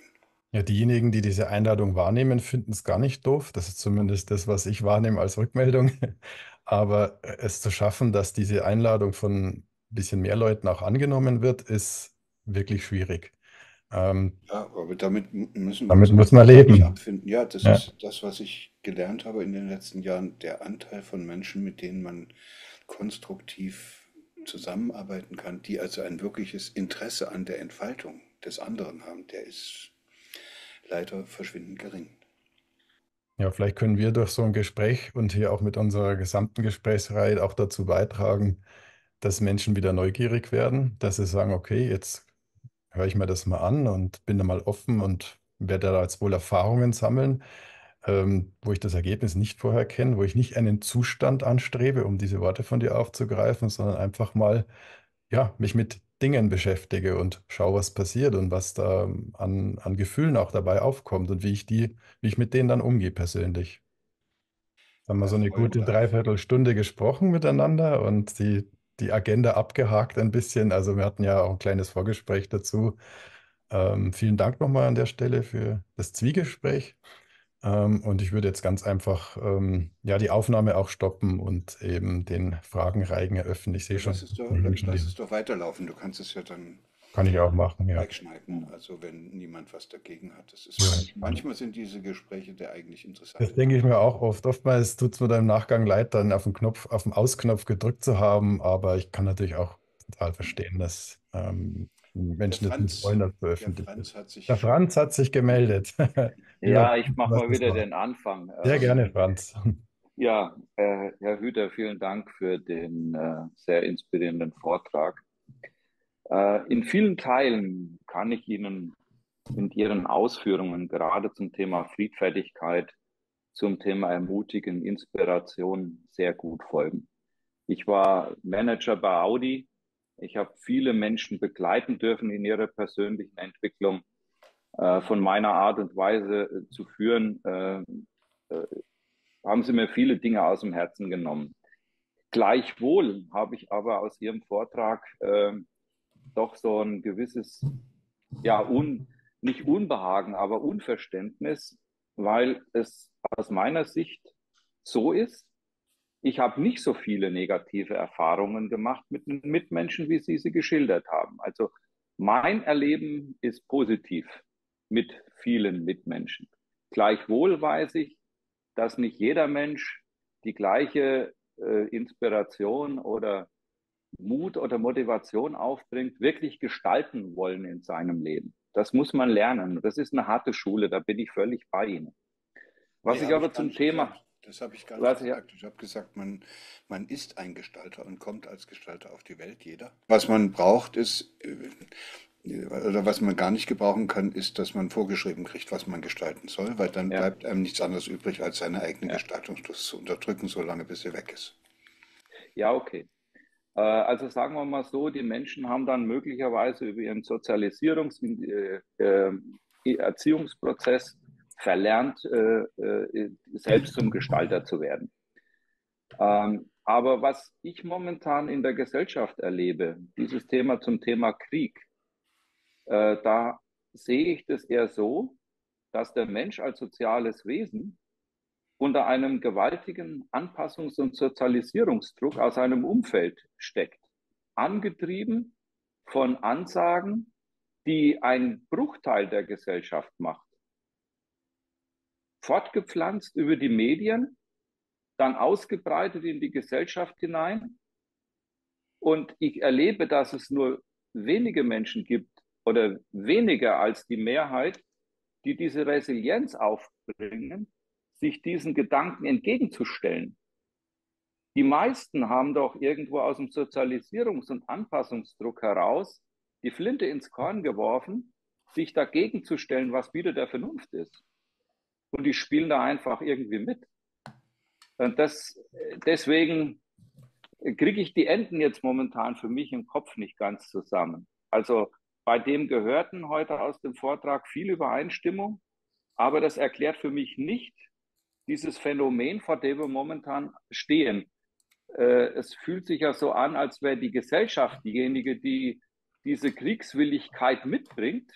Ja, diejenigen, die diese Einladung wahrnehmen, finden es gar nicht doof. Das ist zumindest das, was ich wahrnehme als Rückmeldung. Aber es zu schaffen, dass diese Einladung von bisschen mehr Leuten auch angenommen wird, ist wirklich schwierig. Ähm, ja, aber damit müssen damit wir muss man leben. abfinden. Ja, das ja. ist das, was ich gelernt habe in den letzten Jahren. Der Anteil von Menschen, mit denen man konstruktiv zusammenarbeiten kann, die also ein wirkliches Interesse an der Entfaltung des anderen haben, der ist leider verschwindend gering. Ja, vielleicht können wir durch so ein Gespräch und hier auch mit unserer gesamten Gesprächsreihe auch dazu beitragen, dass Menschen wieder neugierig werden, dass sie sagen, okay, jetzt höre ich mir das mal an und bin da mal offen und werde da jetzt wohl Erfahrungen sammeln, ähm, wo ich das Ergebnis nicht vorher kenne, wo ich nicht einen Zustand anstrebe, um diese Worte von dir aufzugreifen, sondern einfach mal, ja, mich mit Dingen beschäftige und schaue, was passiert und was da an, an Gefühlen auch dabei aufkommt und wie ich die, wie ich mit denen dann umgehe persönlich. Haben wir so eine gute Dreiviertelstunde gesprochen miteinander und die, die Agenda abgehakt ein bisschen. Also wir hatten ja auch ein kleines Vorgespräch dazu. Ähm, vielen Dank nochmal an der Stelle für das Zwiegespräch. Ähm, und ich würde jetzt ganz einfach ähm, ja, die Aufnahme auch stoppen und eben den Fragenreigen eröffnen. Ich sehe schon. Lass es, doch, lass es doch weiterlaufen. Du kannst es ja dann kann ich auch machen, ja. wegschneiden. Also wenn niemand was dagegen hat. Das ist ja. manchmal sind diese Gespräche der eigentlich interessant. Das denke ich mir auch oft. Oftmals tut es mir dann im Nachgang leid, dann auf den Knopf, auf den Ausknopf gedrückt zu haben, aber ich kann natürlich auch total verstehen, dass ähm, Menschen Franz, das nicht wollen, dass veröffentlicht der Franz hat sich, Der Franz hat sich gemeldet. ja, ich mache mal wieder den Anfang. Sehr gerne, Franz. Ja, äh, Herr Hüter, vielen Dank für den äh, sehr inspirierenden Vortrag. Äh, in vielen Teilen kann ich Ihnen in Ihren Ausführungen gerade zum Thema Friedfertigkeit, zum Thema Ermutigen, Inspiration sehr gut folgen. Ich war Manager bei Audi ich habe viele Menschen begleiten dürfen in ihrer persönlichen Entwicklung. Äh, von meiner Art und Weise äh, zu führen, äh, äh, haben sie mir viele Dinge aus dem Herzen genommen. Gleichwohl habe ich aber aus Ihrem Vortrag äh, doch so ein gewisses, ja, un, nicht Unbehagen, aber Unverständnis, weil es aus meiner Sicht so ist, ich habe nicht so viele negative Erfahrungen gemacht mit Mitmenschen, wie Sie sie geschildert haben. Also mein Erleben ist positiv mit vielen Mitmenschen. Gleichwohl weiß ich, dass nicht jeder Mensch die gleiche äh, Inspiration oder Mut oder Motivation aufbringt, wirklich gestalten wollen in seinem Leben. Das muss man lernen. Das ist eine harte Schule, da bin ich völlig bei Ihnen. Was ja, ich aber zum Thema, gesagt. Das habe ich gar nicht gesagt. Ich habe gesagt, man, man ist ein Gestalter und kommt als Gestalter auf die Welt, jeder. Was man braucht, ist, äh, oder was man gar nicht gebrauchen kann, ist, dass man vorgeschrieben kriegt, was man gestalten soll, weil dann ja. bleibt einem nichts anderes übrig, als seine eigene ja. Gestaltungslust zu unterdrücken, solange bis sie weg ist. Ja, okay. Äh, also sagen wir mal so, die Menschen haben dann möglicherweise über ihren Sozialisierungs- und äh, Erziehungsprozess verlernt, äh, äh, selbst zum Gestalter zu werden. Ähm, aber was ich momentan in der Gesellschaft erlebe, dieses Thema zum Thema Krieg, äh, da sehe ich das eher so, dass der Mensch als soziales Wesen unter einem gewaltigen Anpassungs- und Sozialisierungsdruck aus einem Umfeld steckt, angetrieben von Ansagen, die ein Bruchteil der Gesellschaft macht, fortgepflanzt über die Medien, dann ausgebreitet in die Gesellschaft hinein. Und ich erlebe, dass es nur wenige Menschen gibt oder weniger als die Mehrheit, die diese Resilienz aufbringen, sich diesen Gedanken entgegenzustellen. Die meisten haben doch irgendwo aus dem Sozialisierungs- und Anpassungsdruck heraus die Flinte ins Korn geworfen, sich dagegen zu stellen, was wieder der Vernunft ist. Und die spielen da einfach irgendwie mit. Und das, deswegen kriege ich die Enden jetzt momentan für mich im Kopf nicht ganz zusammen. Also bei dem gehörten heute aus dem Vortrag viel Übereinstimmung, aber das erklärt für mich nicht dieses Phänomen, vor dem wir momentan stehen. Äh, es fühlt sich ja so an, als wäre die Gesellschaft diejenige, die diese Kriegswilligkeit mitbringt.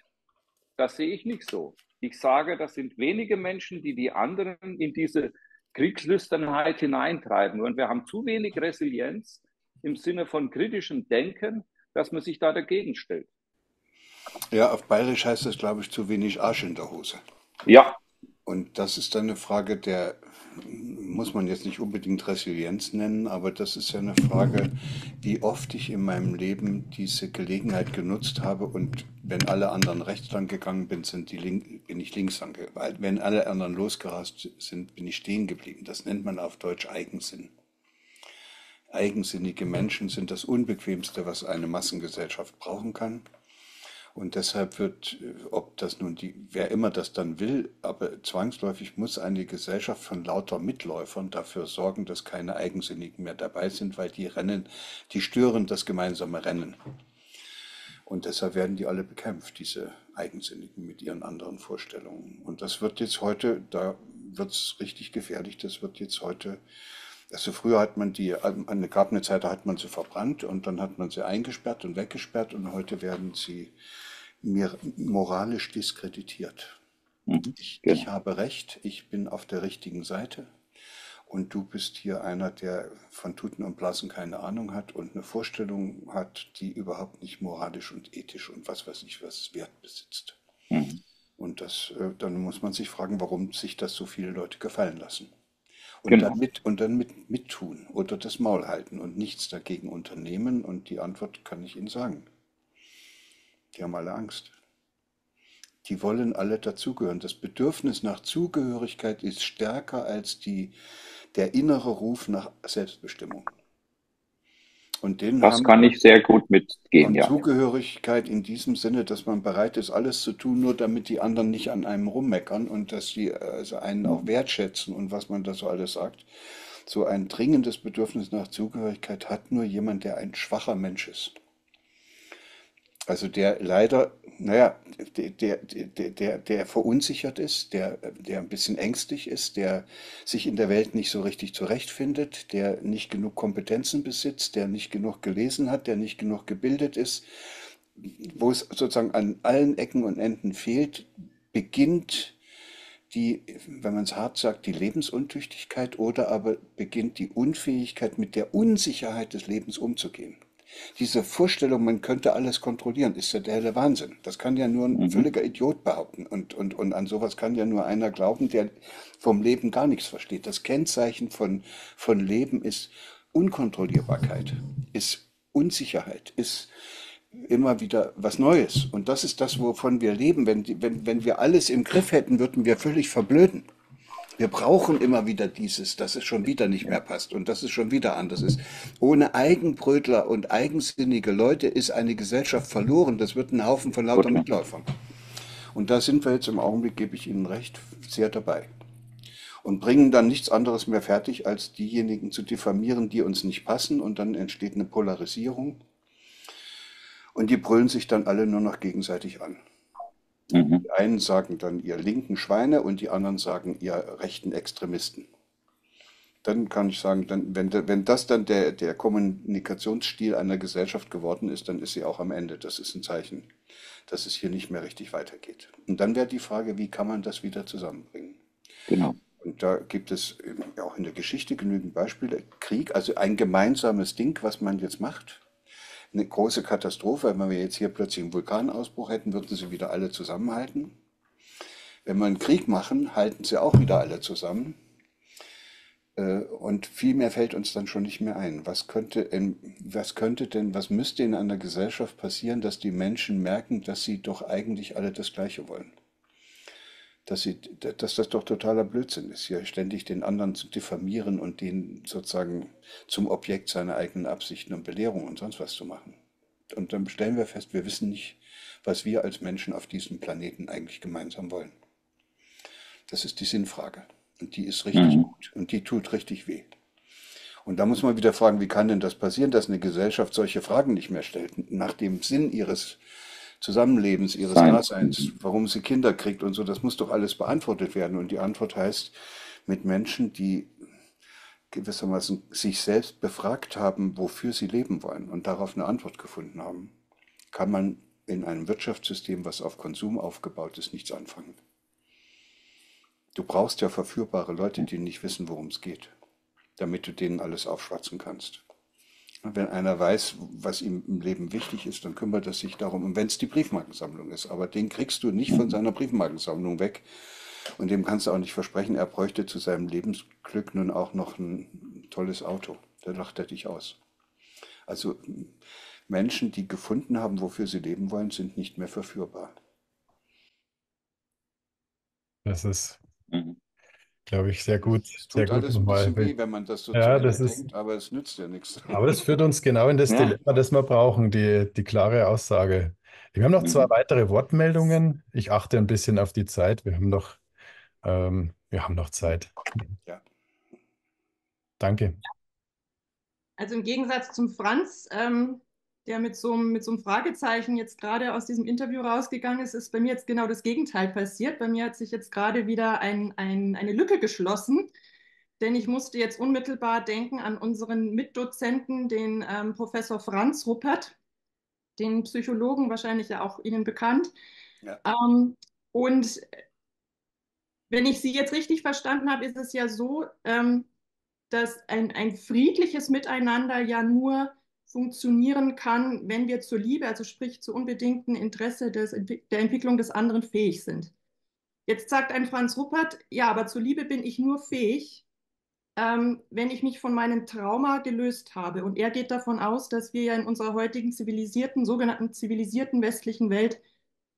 Das sehe ich nicht so. Ich sage, das sind wenige Menschen, die die anderen in diese Kriegslüsternheit hineintreiben. Und wir haben zu wenig Resilienz im Sinne von kritischem Denken, dass man sich da dagegen stellt. Ja, auf Bayerisch heißt das, glaube ich, zu wenig Arsch in der Hose. Ja. Und das ist dann eine Frage der, muss man jetzt nicht unbedingt Resilienz nennen, aber das ist ja eine Frage, wie oft ich in meinem Leben diese Gelegenheit genutzt habe und wenn alle anderen rechts lang gegangen bin, sind die Link, bin ich links lang gegangen. Wenn alle anderen losgerast sind, bin ich stehen geblieben. Das nennt man auf Deutsch Eigensinn. Eigensinnige Menschen sind das Unbequemste, was eine Massengesellschaft brauchen kann. Und deshalb wird, ob das nun die, wer immer das dann will, aber zwangsläufig muss eine Gesellschaft von lauter Mitläufern dafür sorgen, dass keine Eigensinnigen mehr dabei sind, weil die rennen, die stören das gemeinsame Rennen. Und deshalb werden die alle bekämpft, diese Eigensinnigen mit ihren anderen Vorstellungen. Und das wird jetzt heute, da wird es richtig gefährlich, das wird jetzt heute also früher hat man die, eine, gab eine Zeit, da hat man sie verbrannt und dann hat man sie eingesperrt und weggesperrt und heute werden sie mir moralisch diskreditiert. Mhm, ich, genau. ich habe recht, ich bin auf der richtigen Seite und du bist hier einer, der von Tuten und Blasen keine Ahnung hat und eine Vorstellung hat, die überhaupt nicht moralisch und ethisch und was weiß ich was Wert besitzt. Mhm. Und das, äh, dann muss man sich fragen, warum sich das so viele Leute gefallen lassen. Und genau. dann, mit, und dann mit, mittun oder das Maul halten und nichts dagegen unternehmen. Und die Antwort kann ich Ihnen sagen. Die haben alle Angst. Die wollen alle dazugehören. Das Bedürfnis nach Zugehörigkeit ist stärker als die, der innere Ruf nach Selbstbestimmung. Und den das kann ich sehr gut mitgehen, ja. Zugehörigkeit in diesem Sinne, dass man bereit ist, alles zu tun, nur damit die anderen nicht an einem rummeckern und dass sie also einen auch wertschätzen und was man da so alles sagt. So ein dringendes Bedürfnis nach Zugehörigkeit hat nur jemand, der ein schwacher Mensch ist. Also der leider, naja, der, der, der, der verunsichert ist, der, der ein bisschen ängstlich ist, der sich in der Welt nicht so richtig zurechtfindet, der nicht genug Kompetenzen besitzt, der nicht genug gelesen hat, der nicht genug gebildet ist, wo es sozusagen an allen Ecken und Enden fehlt, beginnt die, wenn man es hart sagt, die Lebensuntüchtigkeit oder aber beginnt die Unfähigkeit, mit der Unsicherheit des Lebens umzugehen. Diese Vorstellung, man könnte alles kontrollieren, ist ja der helle Wahnsinn. Das kann ja nur ein mhm. völliger Idiot behaupten. Und, und, und an sowas kann ja nur einer glauben, der vom Leben gar nichts versteht. Das Kennzeichen von, von Leben ist Unkontrollierbarkeit, ist Unsicherheit, ist immer wieder was Neues. Und das ist das, wovon wir leben. Wenn, wenn, wenn wir alles im Griff hätten, würden wir völlig verblöden. Wir brauchen immer wieder dieses, dass es schon wieder nicht mehr passt und dass es schon wieder anders ist. Ohne Eigenbrötler und eigensinnige Leute ist eine Gesellschaft verloren. Das wird ein Haufen von lauter Mitläufern. Und da sind wir jetzt im Augenblick, gebe ich Ihnen recht, sehr dabei. Und bringen dann nichts anderes mehr fertig, als diejenigen zu diffamieren, die uns nicht passen. Und dann entsteht eine Polarisierung. Und die brüllen sich dann alle nur noch gegenseitig an. Mhm. Die einen sagen dann ihr linken Schweine und die anderen sagen ihr rechten Extremisten. Dann kann ich sagen, dann, wenn, wenn das dann der, der Kommunikationsstil einer Gesellschaft geworden ist, dann ist sie auch am Ende. Das ist ein Zeichen, dass es hier nicht mehr richtig weitergeht. Und dann wäre die Frage, wie kann man das wieder zusammenbringen? Genau. Und da gibt es auch in der Geschichte genügend Beispiele. Krieg, also ein gemeinsames Ding, was man jetzt macht. Eine große Katastrophe, wenn wir jetzt hier plötzlich einen Vulkanausbruch hätten, würden sie wieder alle zusammenhalten. Wenn wir einen Krieg machen, halten sie auch wieder alle zusammen. Äh, und viel mehr fällt uns dann schon nicht mehr ein. Was könnte, was könnte denn, was müsste in einer Gesellschaft passieren, dass die Menschen merken, dass sie doch eigentlich alle das Gleiche wollen? Dass, sie, dass das doch totaler Blödsinn ist, hier ständig den anderen zu diffamieren und den sozusagen zum Objekt seiner eigenen Absichten und Belehrungen und sonst was zu machen. Und dann stellen wir fest, wir wissen nicht, was wir als Menschen auf diesem Planeten eigentlich gemeinsam wollen. Das ist die Sinnfrage. Und die ist richtig mhm. gut. Und die tut richtig weh. Und da muss man wieder fragen, wie kann denn das passieren, dass eine Gesellschaft solche Fragen nicht mehr stellt, nach dem Sinn ihres Zusammenlebens, ihres Sein. Daseins, warum sie Kinder kriegt und so, das muss doch alles beantwortet werden. Und die Antwort heißt, mit Menschen, die gewissermaßen sich selbst befragt haben, wofür sie leben wollen und darauf eine Antwort gefunden haben, kann man in einem Wirtschaftssystem, was auf Konsum aufgebaut ist, nichts anfangen. Du brauchst ja verführbare Leute, die nicht wissen, worum es geht, damit du denen alles aufschwatzen kannst. Und wenn einer weiß, was ihm im Leben wichtig ist, dann kümmert er sich darum. Und wenn es die Briefmarkensammlung ist, aber den kriegst du nicht von seiner Briefmarkensammlung weg. Und dem kannst du auch nicht versprechen, er bräuchte zu seinem Lebensglück nun auch noch ein tolles Auto. Da lacht er dich aus. Also Menschen, die gefunden haben, wofür sie leben wollen, sind nicht mehr verführbar. Das ist Mhm. Glaube ich, sehr gut. Es Sehr tut gut alles ein nochmal. bisschen weh, wenn man das so Ja, das ist, denkt, aber es nützt ja nichts. aber das führt uns genau in das Ja. Dilemma, das wir brauchen, die, die klare Aussage. Wir haben noch zwei Mhm. weitere Wortmeldungen. Ich achte ein bisschen auf die Zeit. Wir haben noch, ähm, wir haben noch Zeit. Ja. Danke. Also im Gegensatz zum Franz, ähm, der mit so, einem- mit so einem Fragezeichen jetzt gerade aus diesem Interview rausgegangen ist, ist bei mir jetzt genau das Gegenteil passiert. Bei mir hat sich jetzt gerade wieder ein, ein, eine Lücke geschlossen, denn ich musste jetzt unmittelbar denken an unseren Mitdozenten, den ähm, Professor Franz Ruppert, den Psychologen, wahrscheinlich ja auch Ihnen bekannt. Ja. Ähm, und wenn ich Sie jetzt richtig verstanden habe, ist es ja so, ähm, dass ein, ein friedliches Miteinander ja nur funktionieren kann, wenn wir zur Liebe, also sprich zu unbedingten Interesse des, der Entwicklung des anderen fähig sind. Jetzt sagt ein Franz Ruppert, ja, aber zur Liebe bin ich nur fähig, ähm, wenn ich mich von meinem Trauma gelöst habe. Und er geht davon aus, dass wir ja in unserer heutigen zivilisierten, sogenannten zivilisierten westlichen Welt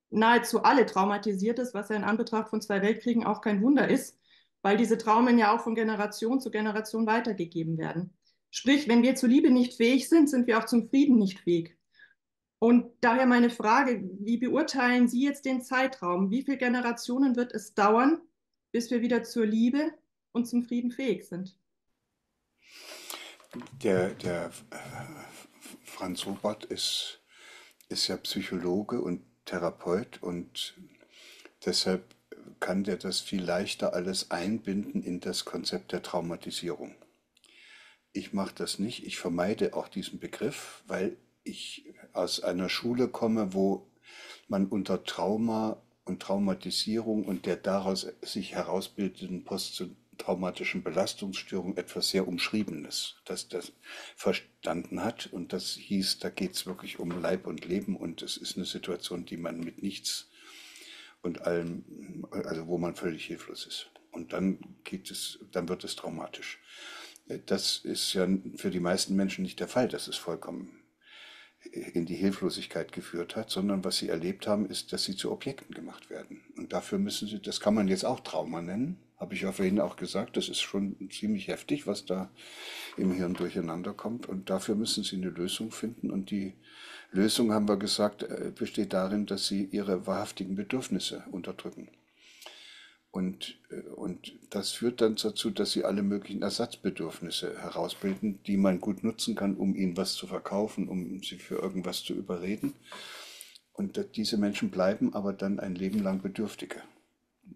nahezu alle traumatisiert ist, was ja in Anbetracht von zwei Weltkriegen auch kein Wunder ist, weil diese Traumen ja auch von Generation zu Generation weitergegeben werden. Sprich, wenn wir zur Liebe nicht fähig sind, sind wir auch zum Frieden nicht fähig. Und daher meine Frage, wie beurteilen Sie jetzt den Zeitraum? Wie viele Generationen wird es dauern, bis wir wieder zur Liebe und zum Frieden fähig sind? Der, der äh, Franz Robert ist, ist ja Psychologe und Therapeut und deshalb kann der das viel leichter alles einbinden in das Konzept der Traumatisierung. Ich mache das nicht. Ich vermeide auch diesen Begriff, weil ich aus einer Schule komme, wo man unter Trauma und Traumatisierung und der daraus sich herausbildenden posttraumatischen Belastungsstörung etwas sehr Umschriebenes, dass das verstanden hat. Und das hieß, da geht es wirklich um Leib und Leben und es ist eine Situation, die man mit nichts und allem, also wo man völlig hilflos ist. Und dann geht es, dann wird es traumatisch. Das ist ja für die meisten Menschen nicht der Fall, dass es vollkommen in die Hilflosigkeit geführt hat, sondern was sie erlebt haben, ist, dass sie zu Objekten gemacht werden. Und dafür müssen sie, das kann man jetzt auch Trauma nennen, habe ich ja vorhin auch gesagt, das ist schon ziemlich heftig, was da im Hirn durcheinander kommt. Und dafür müssen sie eine Lösung finden. Und die Lösung, haben wir gesagt, äh, besteht darin, dass sie ihre wahrhaftigen Bedürfnisse unterdrücken. Und, äh, und das führt dann dazu, dass sie alle möglichen Ersatzbedürfnisse herausbilden, die man gut nutzen kann, um ihnen was zu verkaufen, um sie für irgendwas zu überreden. Und diese Menschen bleiben aber dann ein Leben lang Bedürftige,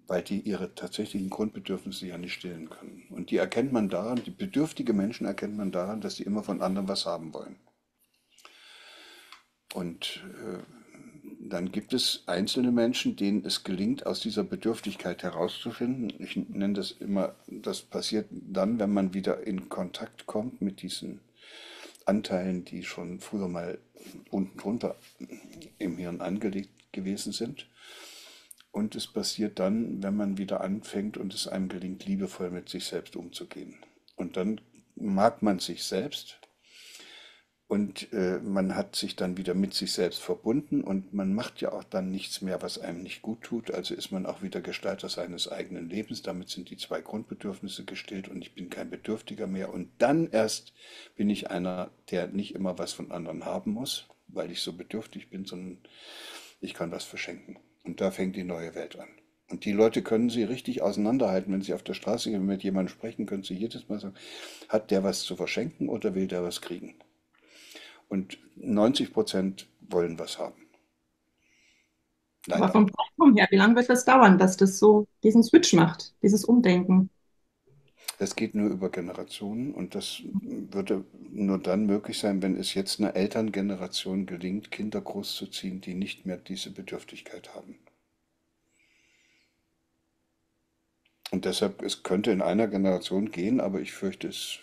weil die ihre tatsächlichen Grundbedürfnisse ja nicht stillen können. Und die erkennt man daran, die bedürftige Menschen erkennt man daran, dass sie immer von anderen was haben wollen. Und äh, dann gibt es einzelne Menschen, denen es gelingt, aus dieser Bedürftigkeit herauszufinden. Ich nenne das immer, das passiert dann, wenn man wieder in Kontakt kommt mit diesen Anteilen, die schon früher mal unten drunter im Hirn angelegt gewesen sind. Und es passiert dann, wenn man wieder anfängt und es einem gelingt, liebevoll mit sich selbst umzugehen. Und dann mag man sich selbst und äh, man hat sich dann wieder mit sich selbst verbunden und man macht ja auch dann nichts mehr, was einem nicht gut tut. Also ist man auch wieder Gestalter seines eigenen Lebens. Damit sind die zwei Grundbedürfnisse gestillt und ich bin kein Bedürftiger mehr. Und dann erst bin ich einer, der nicht immer was von anderen haben muss, weil ich so bedürftig bin, sondern ich kann was verschenken. Und da fängt die neue Welt an. Und die Leute können sie richtig auseinanderhalten. Wenn sie auf der Straße mit jemandem sprechen, können sie jedes Mal sagen, hat der was zu verschenken oder will der was kriegen? Und 90 Prozent wollen was haben. Leider. Aber vom Zeitraum her, wie lange wird das dauern, dass das so diesen Switch macht, dieses Umdenken? Das geht nur über Generationen und das würde nur dann möglich sein, wenn es jetzt einer Elterngeneration gelingt, Kinder großzuziehen, die nicht mehr diese Bedürftigkeit haben. Und deshalb, es könnte in einer Generation gehen, aber ich fürchte, es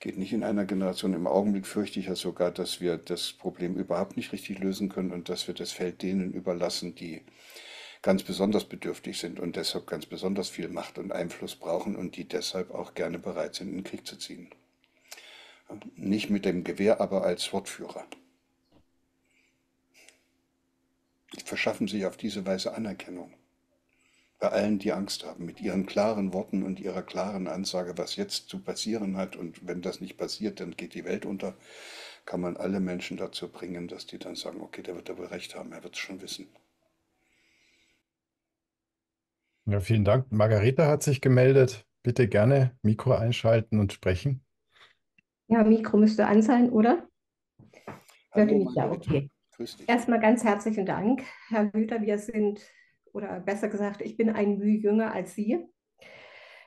geht nicht in einer Generation. Im Augenblick fürchte ich ja sogar, dass wir das Problem überhaupt nicht richtig lösen können und dass wir das Feld denen überlassen, die ganz besonders bedürftig sind und deshalb ganz besonders viel Macht und Einfluss brauchen und die deshalb auch gerne bereit sind, in den Krieg zu ziehen. Nicht mit dem Gewehr, aber als Wortführer. Verschaffen sich auf diese Weise Anerkennung bei allen, die Angst haben, mit ihren klaren Worten und ihrer klaren Ansage, was jetzt zu passieren hat. Und wenn das nicht passiert, dann geht die Welt unter, kann man alle Menschen dazu bringen, dass die dann sagen, okay, der wird aber recht haben, er wird es schon wissen. Ja, vielen Dank. Margareta hat sich gemeldet. Bitte gerne Mikro einschalten und sprechen. Ja, Mikro müsste an sein, oder? Hört ihr mich ja, okay. Erstmal ganz herzlichen Dank, Herr Hüter. Wir sind oder besser gesagt, ich bin ein Mühe jünger als Sie.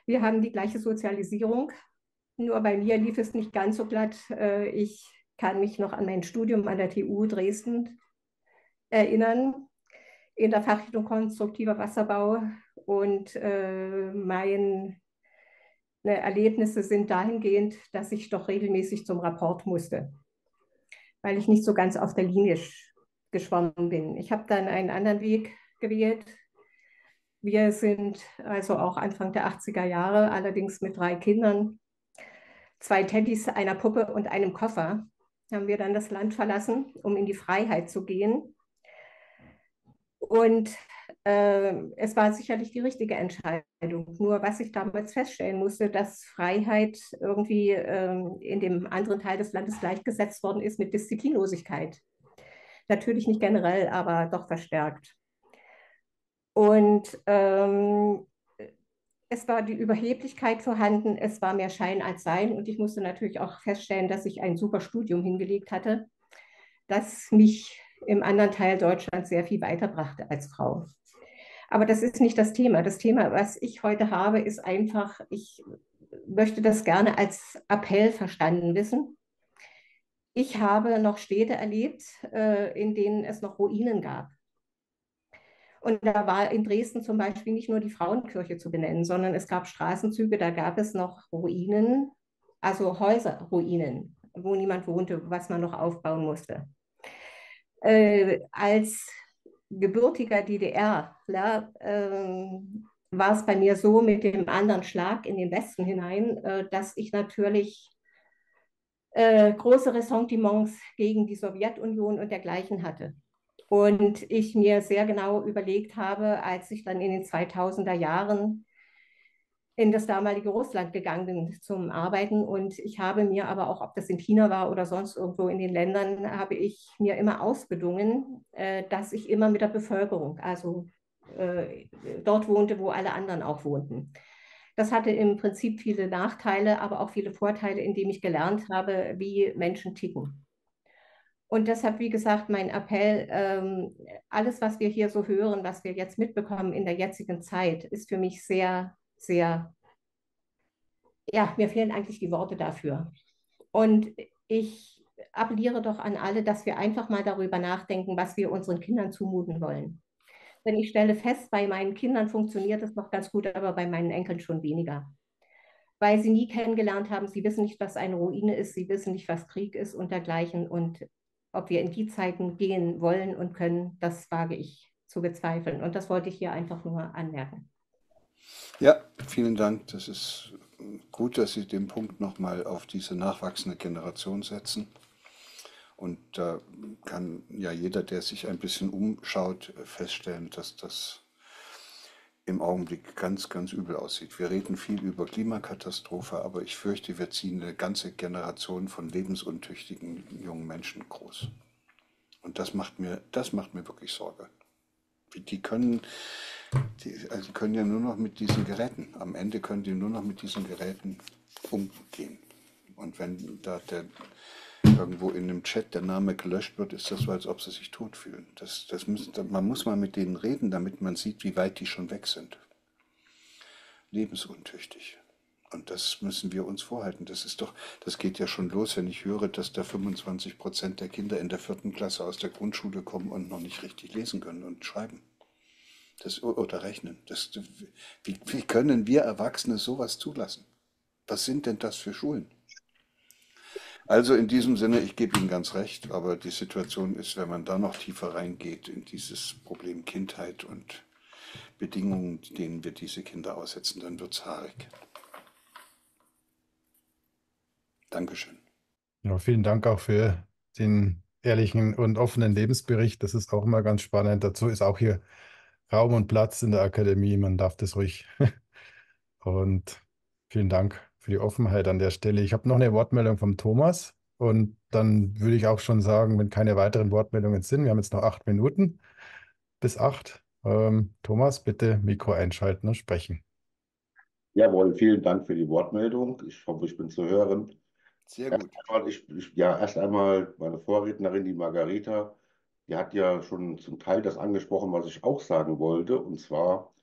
Wir haben die gleiche Sozialisierung, nur bei mir lief es nicht ganz so glatt. Äh, ich kann mich noch an mein Studium an der TU Dresden erinnern, in der Fachrichtung konstruktiver Wasserbau. Und äh, meine Erlebnisse sind dahingehend, dass ich doch regelmäßig zum Rapport musste, weil ich nicht so ganz auf der Linie geschwommen bin. Ich habe dann einen anderen Weg gewählt. Wir sind also auch Anfang der 80er Jahre, allerdings mit drei Kindern, zwei Teddys, einer Puppe und einem Koffer, haben wir dann das Land verlassen, um in die Freiheit zu gehen. Und äh, es war sicherlich die richtige Entscheidung. Nur was ich damals feststellen musste, dass Freiheit irgendwie äh, in dem anderen Teil des Landes gleichgesetzt worden ist mit Disziplinlosigkeit. Natürlich nicht generell, aber doch verstärkt. Und ähm, es war die Überheblichkeit vorhanden, es war mehr Schein als Sein. Und ich musste natürlich auch feststellen, dass ich ein super Studium hingelegt hatte, das mich im anderen Teil Deutschlands sehr viel weiterbrachte als Frau. Aber das ist nicht das Thema. Das Thema, was ich heute habe, ist einfach, ich möchte das gerne als Appell verstanden wissen. Ich habe noch Städte erlebt, äh, in denen es noch Ruinen gab. Und da war in Dresden zum Beispiel nicht nur die Frauenkirche zu benennen, sondern es gab Straßenzüge, da gab es noch Ruinen, also Häuserruinen, wo niemand wohnte, was man noch aufbauen musste. Äh, als gebürtiger DDR ja, äh, war es bei mir so mit dem anderen Schlag in den Westen hinein, äh, dass ich natürlich äh, große Ressentiments gegen die Sowjetunion und dergleichen hatte. Und ich mir sehr genau überlegt habe, als ich dann in den 2000er Jahren in das damalige Russland gegangen bin zum Arbeiten. Und ich habe mir aber auch, ob das in China war oder sonst irgendwo in den Ländern, habe ich mir immer ausbedungen, äh, dass ich immer mit der Bevölkerung, also äh, dort wohnte, wo alle anderen auch wohnten. Das hatte im Prinzip viele Nachteile, aber auch viele Vorteile, indem ich gelernt habe, wie Menschen ticken. Und deshalb, wie gesagt, mein Appell, ähm, alles, was wir hier so hören, was wir jetzt mitbekommen in der jetzigen Zeit, ist für mich sehr, sehr, ja, mir fehlen eigentlich die Worte dafür. Und ich appelliere doch an alle, dass wir einfach mal darüber nachdenken, was wir unseren Kindern zumuten wollen. Denn ich stelle fest, bei meinen Kindern funktioniert es noch ganz gut, aber bei meinen Enkeln schon weniger. Weil sie nie kennengelernt haben, sie wissen nicht, was eine Ruine ist, sie wissen nicht, was Krieg ist und dergleichen. Und ob wir in die Zeiten gehen wollen und können, das wage ich zu bezweifeln. Und das wollte ich hier einfach nur anmerken. Ja, vielen Dank. Das ist gut, dass Sie den Punkt nochmal auf diese nachwachsende Generation setzen. Und da kann ja jeder, der sich ein bisschen umschaut, feststellen, dass das im Augenblick ganz, ganz übel aussieht. Wir reden viel über Klimakatastrophe, aber ich fürchte, wir ziehen eine ganze Generation von lebensuntüchtigen jungen Menschen groß. Und das macht mir, das macht mir wirklich Sorge. Die können, die, also können ja nur noch mit diesen Geräten, am Ende können die nur noch mit diesen Geräten umgehen. Und wenn da der, irgendwo in einem Chat der Name gelöscht wird, ist das so, als ob sie sich tot fühlen. Das, das müssen, man muss mal mit denen reden, damit man sieht, wie weit die schon weg sind. Lebensuntüchtig. Und das müssen wir uns vorhalten. Das ist doch, das geht ja schon los, wenn ich höre, dass da 25 Prozent der Kinder in der vierten Klasse aus der Grundschule kommen und noch nicht richtig lesen können und schreiben. Das, oder rechnen. Das, wie, wie können wir Erwachsene sowas zulassen? Was sind denn das für Schulen? Also in diesem Sinne, ich gebe Ihnen ganz recht, aber die Situation ist, wenn man da noch tiefer reingeht in dieses Problem Kindheit und Bedingungen, denen wir diese Kinder aussetzen, dann wird es haarig. Dankeschön. Ja, vielen Dank auch für den ehrlichen und offenen Lebensbericht. Das ist auch immer ganz spannend. Dazu ist auch hier Raum und Platz in der Akademie. Man darf das ruhig. Und vielen Dank für die Offenheit an der Stelle. Ich habe noch eine Wortmeldung vom Thomas und dann würde ich auch schon sagen, wenn keine weiteren Wortmeldungen sind, wir haben jetzt noch acht Minuten bis acht. Ähm, Thomas, bitte Mikro einschalten und sprechen. Jawohl, vielen Dank für die Wortmeldung. Ich hoffe, ich bin zu hören. Sehr gut. Erst einmal, ich, ich, ja, erst einmal meine Vorrednerin, die Margareta, die hat ja schon zum Teil das angesprochen, was ich auch sagen wollte. Und zwar,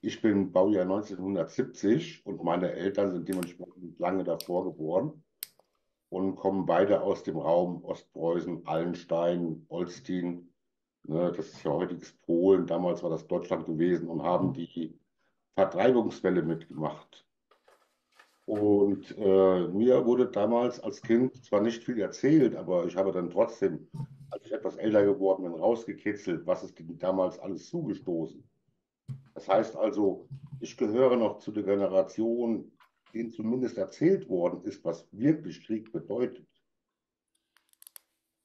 ich bin Baujahr 1970 und meine Eltern sind dementsprechend lange davor geboren und kommen beide aus dem Raum Ostpreußen, Allenstein, Olsztyn. Ne, das ist ja heutiges Polen, damals war das Deutschland gewesen und haben die Vertreibungswelle mitgemacht. Und äh, mir wurde damals als Kind zwar nicht viel erzählt, aber ich habe dann trotzdem, als ich etwas älter geworden bin, rausgekitzelt, was ist denn damals alles zugestoßen. Das heißt also, ich gehöre noch zu der Generation, denen zumindest erzählt worden ist, was wirklich Krieg bedeutet.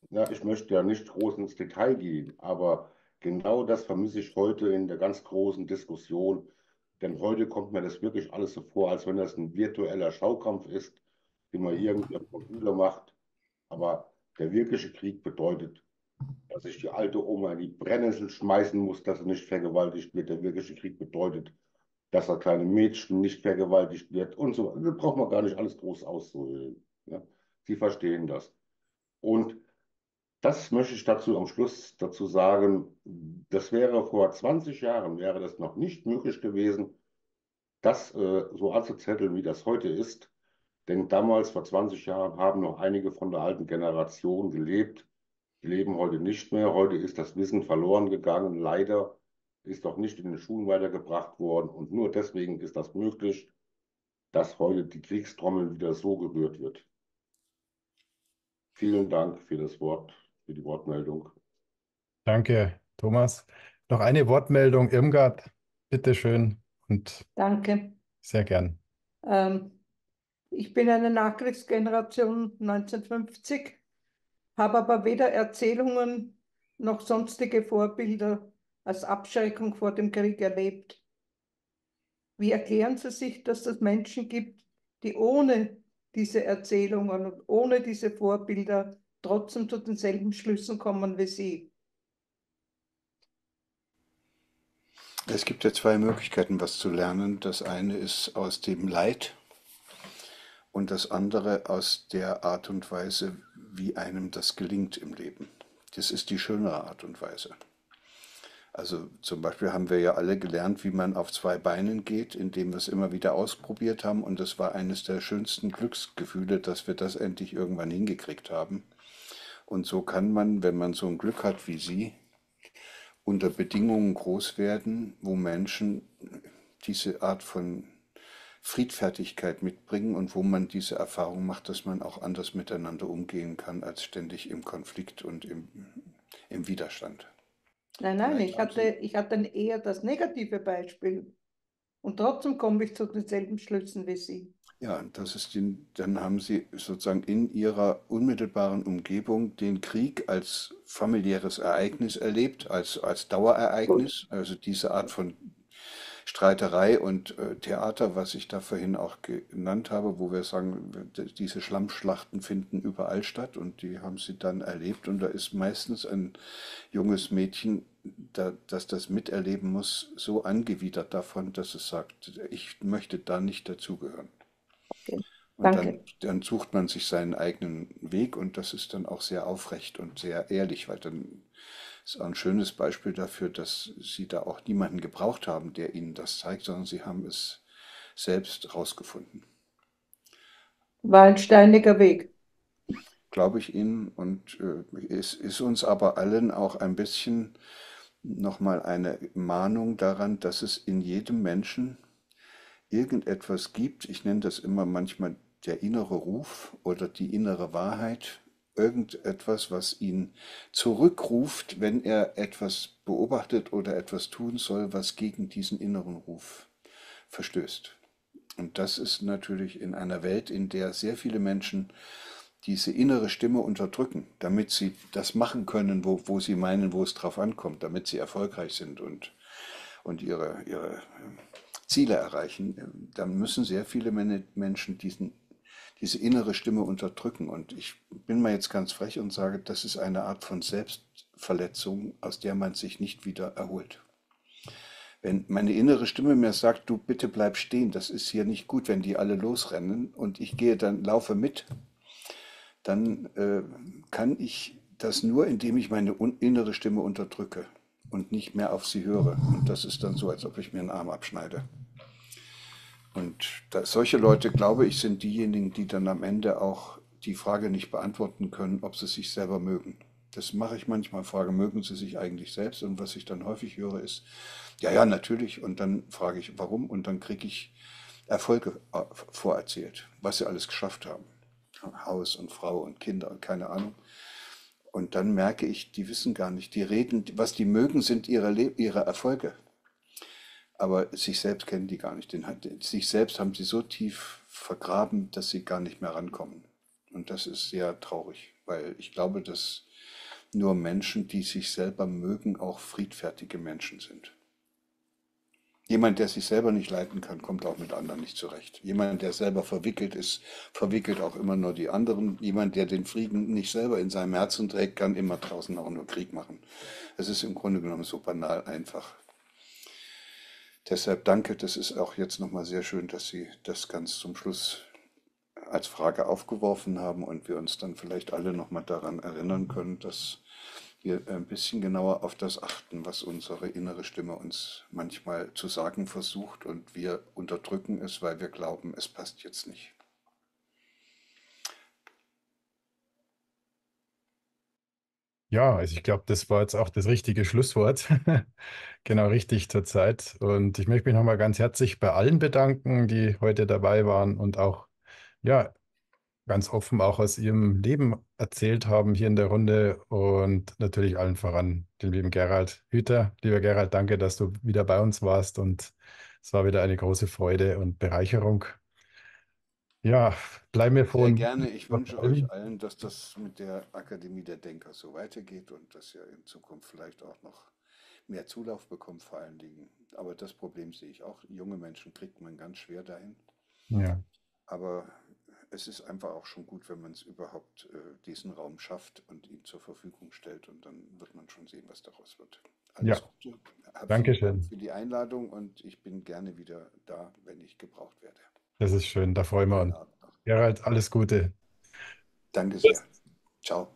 Ja, ich möchte ja nicht groß ins Detail gehen, aber genau das vermisse ich heute in der ganz großen Diskussion. Denn heute kommt mir das wirklich alles so vor, als wenn das ein virtueller Schaukampf ist, den man irgendwie am Computer macht. Aber der wirkliche Krieg bedeutet dass ich die alte Oma in die Brennnessel schmeißen muss, dass sie nicht vergewaltigt wird. Der wirkliche Krieg bedeutet, dass er kleine Mädchen nicht vergewaltigt wird und so. Das braucht man gar nicht alles groß auszuhöhlen. Ja? Sie verstehen das. Und das möchte ich dazu am Schluss dazu sagen. Das wäre vor 20 Jahren, wäre das noch nicht möglich gewesen, das äh, so anzuzetteln, wie das heute ist. Denn damals, vor 20 Jahren, haben noch einige von der alten Generation gelebt, leben heute nicht mehr. Heute ist das Wissen verloren gegangen. Leider ist doch nicht in den Schulen weitergebracht worden. Und nur deswegen ist das möglich, dass heute die Kriegstrommel wieder so gerührt wird. Vielen Dank für das Wort, für die Wortmeldung. Danke, Thomas. Noch eine Wortmeldung, Irmgard, bitteschön. Und Danke. Sehr gern. Ähm, ich bin eine Nachkriegsgeneration 1950 habe aber weder Erzählungen noch sonstige Vorbilder als Abschreckung vor dem Krieg erlebt. Wie erklären Sie sich, dass es Menschen gibt, die ohne diese Erzählungen und ohne diese Vorbilder trotzdem zu denselben Schlüssen kommen wie Sie? Es gibt ja zwei Möglichkeiten, was zu lernen. Das eine ist aus dem Leid und das andere aus der Art und Weise, wie einem das gelingt im Leben. Das ist die schönere Art und Weise. Also zum Beispiel haben wir ja alle gelernt, wie man auf zwei Beinen geht, indem wir es immer wieder ausprobiert haben. Und das war eines der schönsten Glücksgefühle, dass wir das endlich irgendwann hingekriegt haben. Und so kann man, wenn man so ein Glück hat wie Sie, unter Bedingungen groß werden, wo Menschen diese Art von Friedfertigkeit mitbringen und wo man diese Erfahrung macht, dass man auch anders miteinander umgehen kann als ständig im Konflikt und im, im Widerstand. Nein, nein, ich hatte, ich hatte eher das negative Beispiel. Und trotzdem komme ich zu denselben Schlüssen wie Sie. Ja, das ist die, dann haben Sie sozusagen in Ihrer unmittelbaren Umgebung den Krieg als familiäres Ereignis erlebt, als, als Dauerereignis. Also diese Art von Streiterei und äh, Theater, was ich da vorhin auch genannt habe, wo wir sagen, diese Schlammschlachten finden überall statt und die haben sie dann erlebt und da ist meistens ein junges Mädchen, da, das das miterleben muss, so angewidert davon, dass es sagt, ich möchte da nicht dazugehören. Okay. Und dann, dann, sucht man sich seinen eigenen Weg und das ist dann auch sehr aufrecht und sehr ehrlich, weil dann ist auch ein schönes Beispiel dafür, dass sie da auch niemanden gebraucht haben, der ihnen das zeigt, sondern sie haben es selbst rausgefunden. War ein steiniger Weg. Glaube ich Ihnen. Und äh, es ist uns aber allen auch ein bisschen nochmal eine Mahnung daran, dass es in jedem Menschen irgendetwas gibt. Ich nenne das immer manchmal der innere Ruf oder die innere Wahrheit, irgendetwas, was ihn zurückruft, wenn er etwas beobachtet oder etwas tun soll, was gegen diesen inneren Ruf verstößt. Und das ist natürlich in einer Welt, in der sehr viele Menschen diese innere Stimme unterdrücken, damit sie das machen können, wo, wo sie meinen, wo es drauf ankommt, damit sie erfolgreich sind und, und ihre, ihre Ziele erreichen, dann müssen sehr viele Menschen diesen diese innere Stimme unterdrücken. Und ich bin mal jetzt ganz frech und sage, das ist eine Art von Selbstverletzung, aus der man sich nicht wieder erholt. Wenn meine innere Stimme mir sagt, du bitte bleib stehen, das ist hier nicht gut, wenn die alle losrennen und ich gehe dann, laufe mit, dann äh, kann ich das nur, indem ich meine innere Stimme unterdrücke und nicht mehr auf sie höre. Und das ist dann so, als ob ich mir einen Arm abschneide. Und da, solche Leute, glaube ich, sind diejenigen, die dann am Ende auch die Frage nicht beantworten können, ob sie sich selber mögen. Das mache ich manchmal, frage, mögen sie sich eigentlich selbst? Und was ich dann häufig höre, ist, ja, ja, natürlich. Und dann frage ich, warum? Und dann kriege ich Erfolge äh, vorerzählt, was sie alles geschafft haben. Haus und Frau und Kinder und keine Ahnung. Und dann merke ich, die wissen gar nicht, die reden, was die mögen, sind ihre, ihre Erfolge aber sich selbst kennen die gar nicht. Den, sich selbst haben sie so tief vergraben, dass sie gar nicht mehr rankommen. Und das ist sehr traurig, weil ich glaube, dass nur Menschen, die sich selber mögen, auch friedfertige Menschen sind. Jemand, der sich selber nicht leiten kann, kommt auch mit anderen nicht zurecht. Jemand, der selber verwickelt ist, verwickelt auch immer nur die anderen. Jemand, der den Frieden nicht selber in seinem Herzen trägt, kann immer draußen auch nur Krieg machen. Es ist im Grunde genommen so banal einfach. Deshalb danke, das ist auch jetzt nochmal sehr schön, dass Sie das ganz zum Schluss als Frage aufgeworfen haben und wir uns dann vielleicht alle nochmal daran erinnern können, dass wir ein bisschen genauer auf das achten, was unsere innere Stimme uns manchmal zu sagen versucht und wir unterdrücken es, weil wir glauben, es passt jetzt nicht. Ja, also ich glaube, das war jetzt auch das richtige Schlusswort. Genau richtig zur Zeit. Und ich möchte mich nochmal ganz herzlich bei allen bedanken, die heute dabei waren und auch, ja, ganz offen auch aus ihrem Leben erzählt haben hier in der Runde und natürlich allen voran den lieben Gerald Hüter. Lieber Gerald, danke, dass du wieder bei uns warst und es war wieder eine große Freude und Bereicherung. Ja, bleib mir Sehr gerne. Ich wünsche euch allen, dass das mit der Akademie der Denker so weitergeht und dass ihr in Zukunft vielleicht auch noch mehr Zulauf bekommt, vor allen Dingen. Aber das Problem sehe ich auch. Junge Menschen kriegt man ganz schwer dahin. Ja. Aber es ist einfach auch schon gut, wenn man es überhaupt äh, diesen Raum schafft und ihn zur Verfügung stellt und dann wird man schon sehen, was daraus wird. Alles ja. Gute. Dankeschön. für die Einladung und ich bin gerne wieder da, wenn ich gebraucht werde. Das ist schön, da freuen wir uns. Gerald, alles Gute. Danke sehr. Ciao.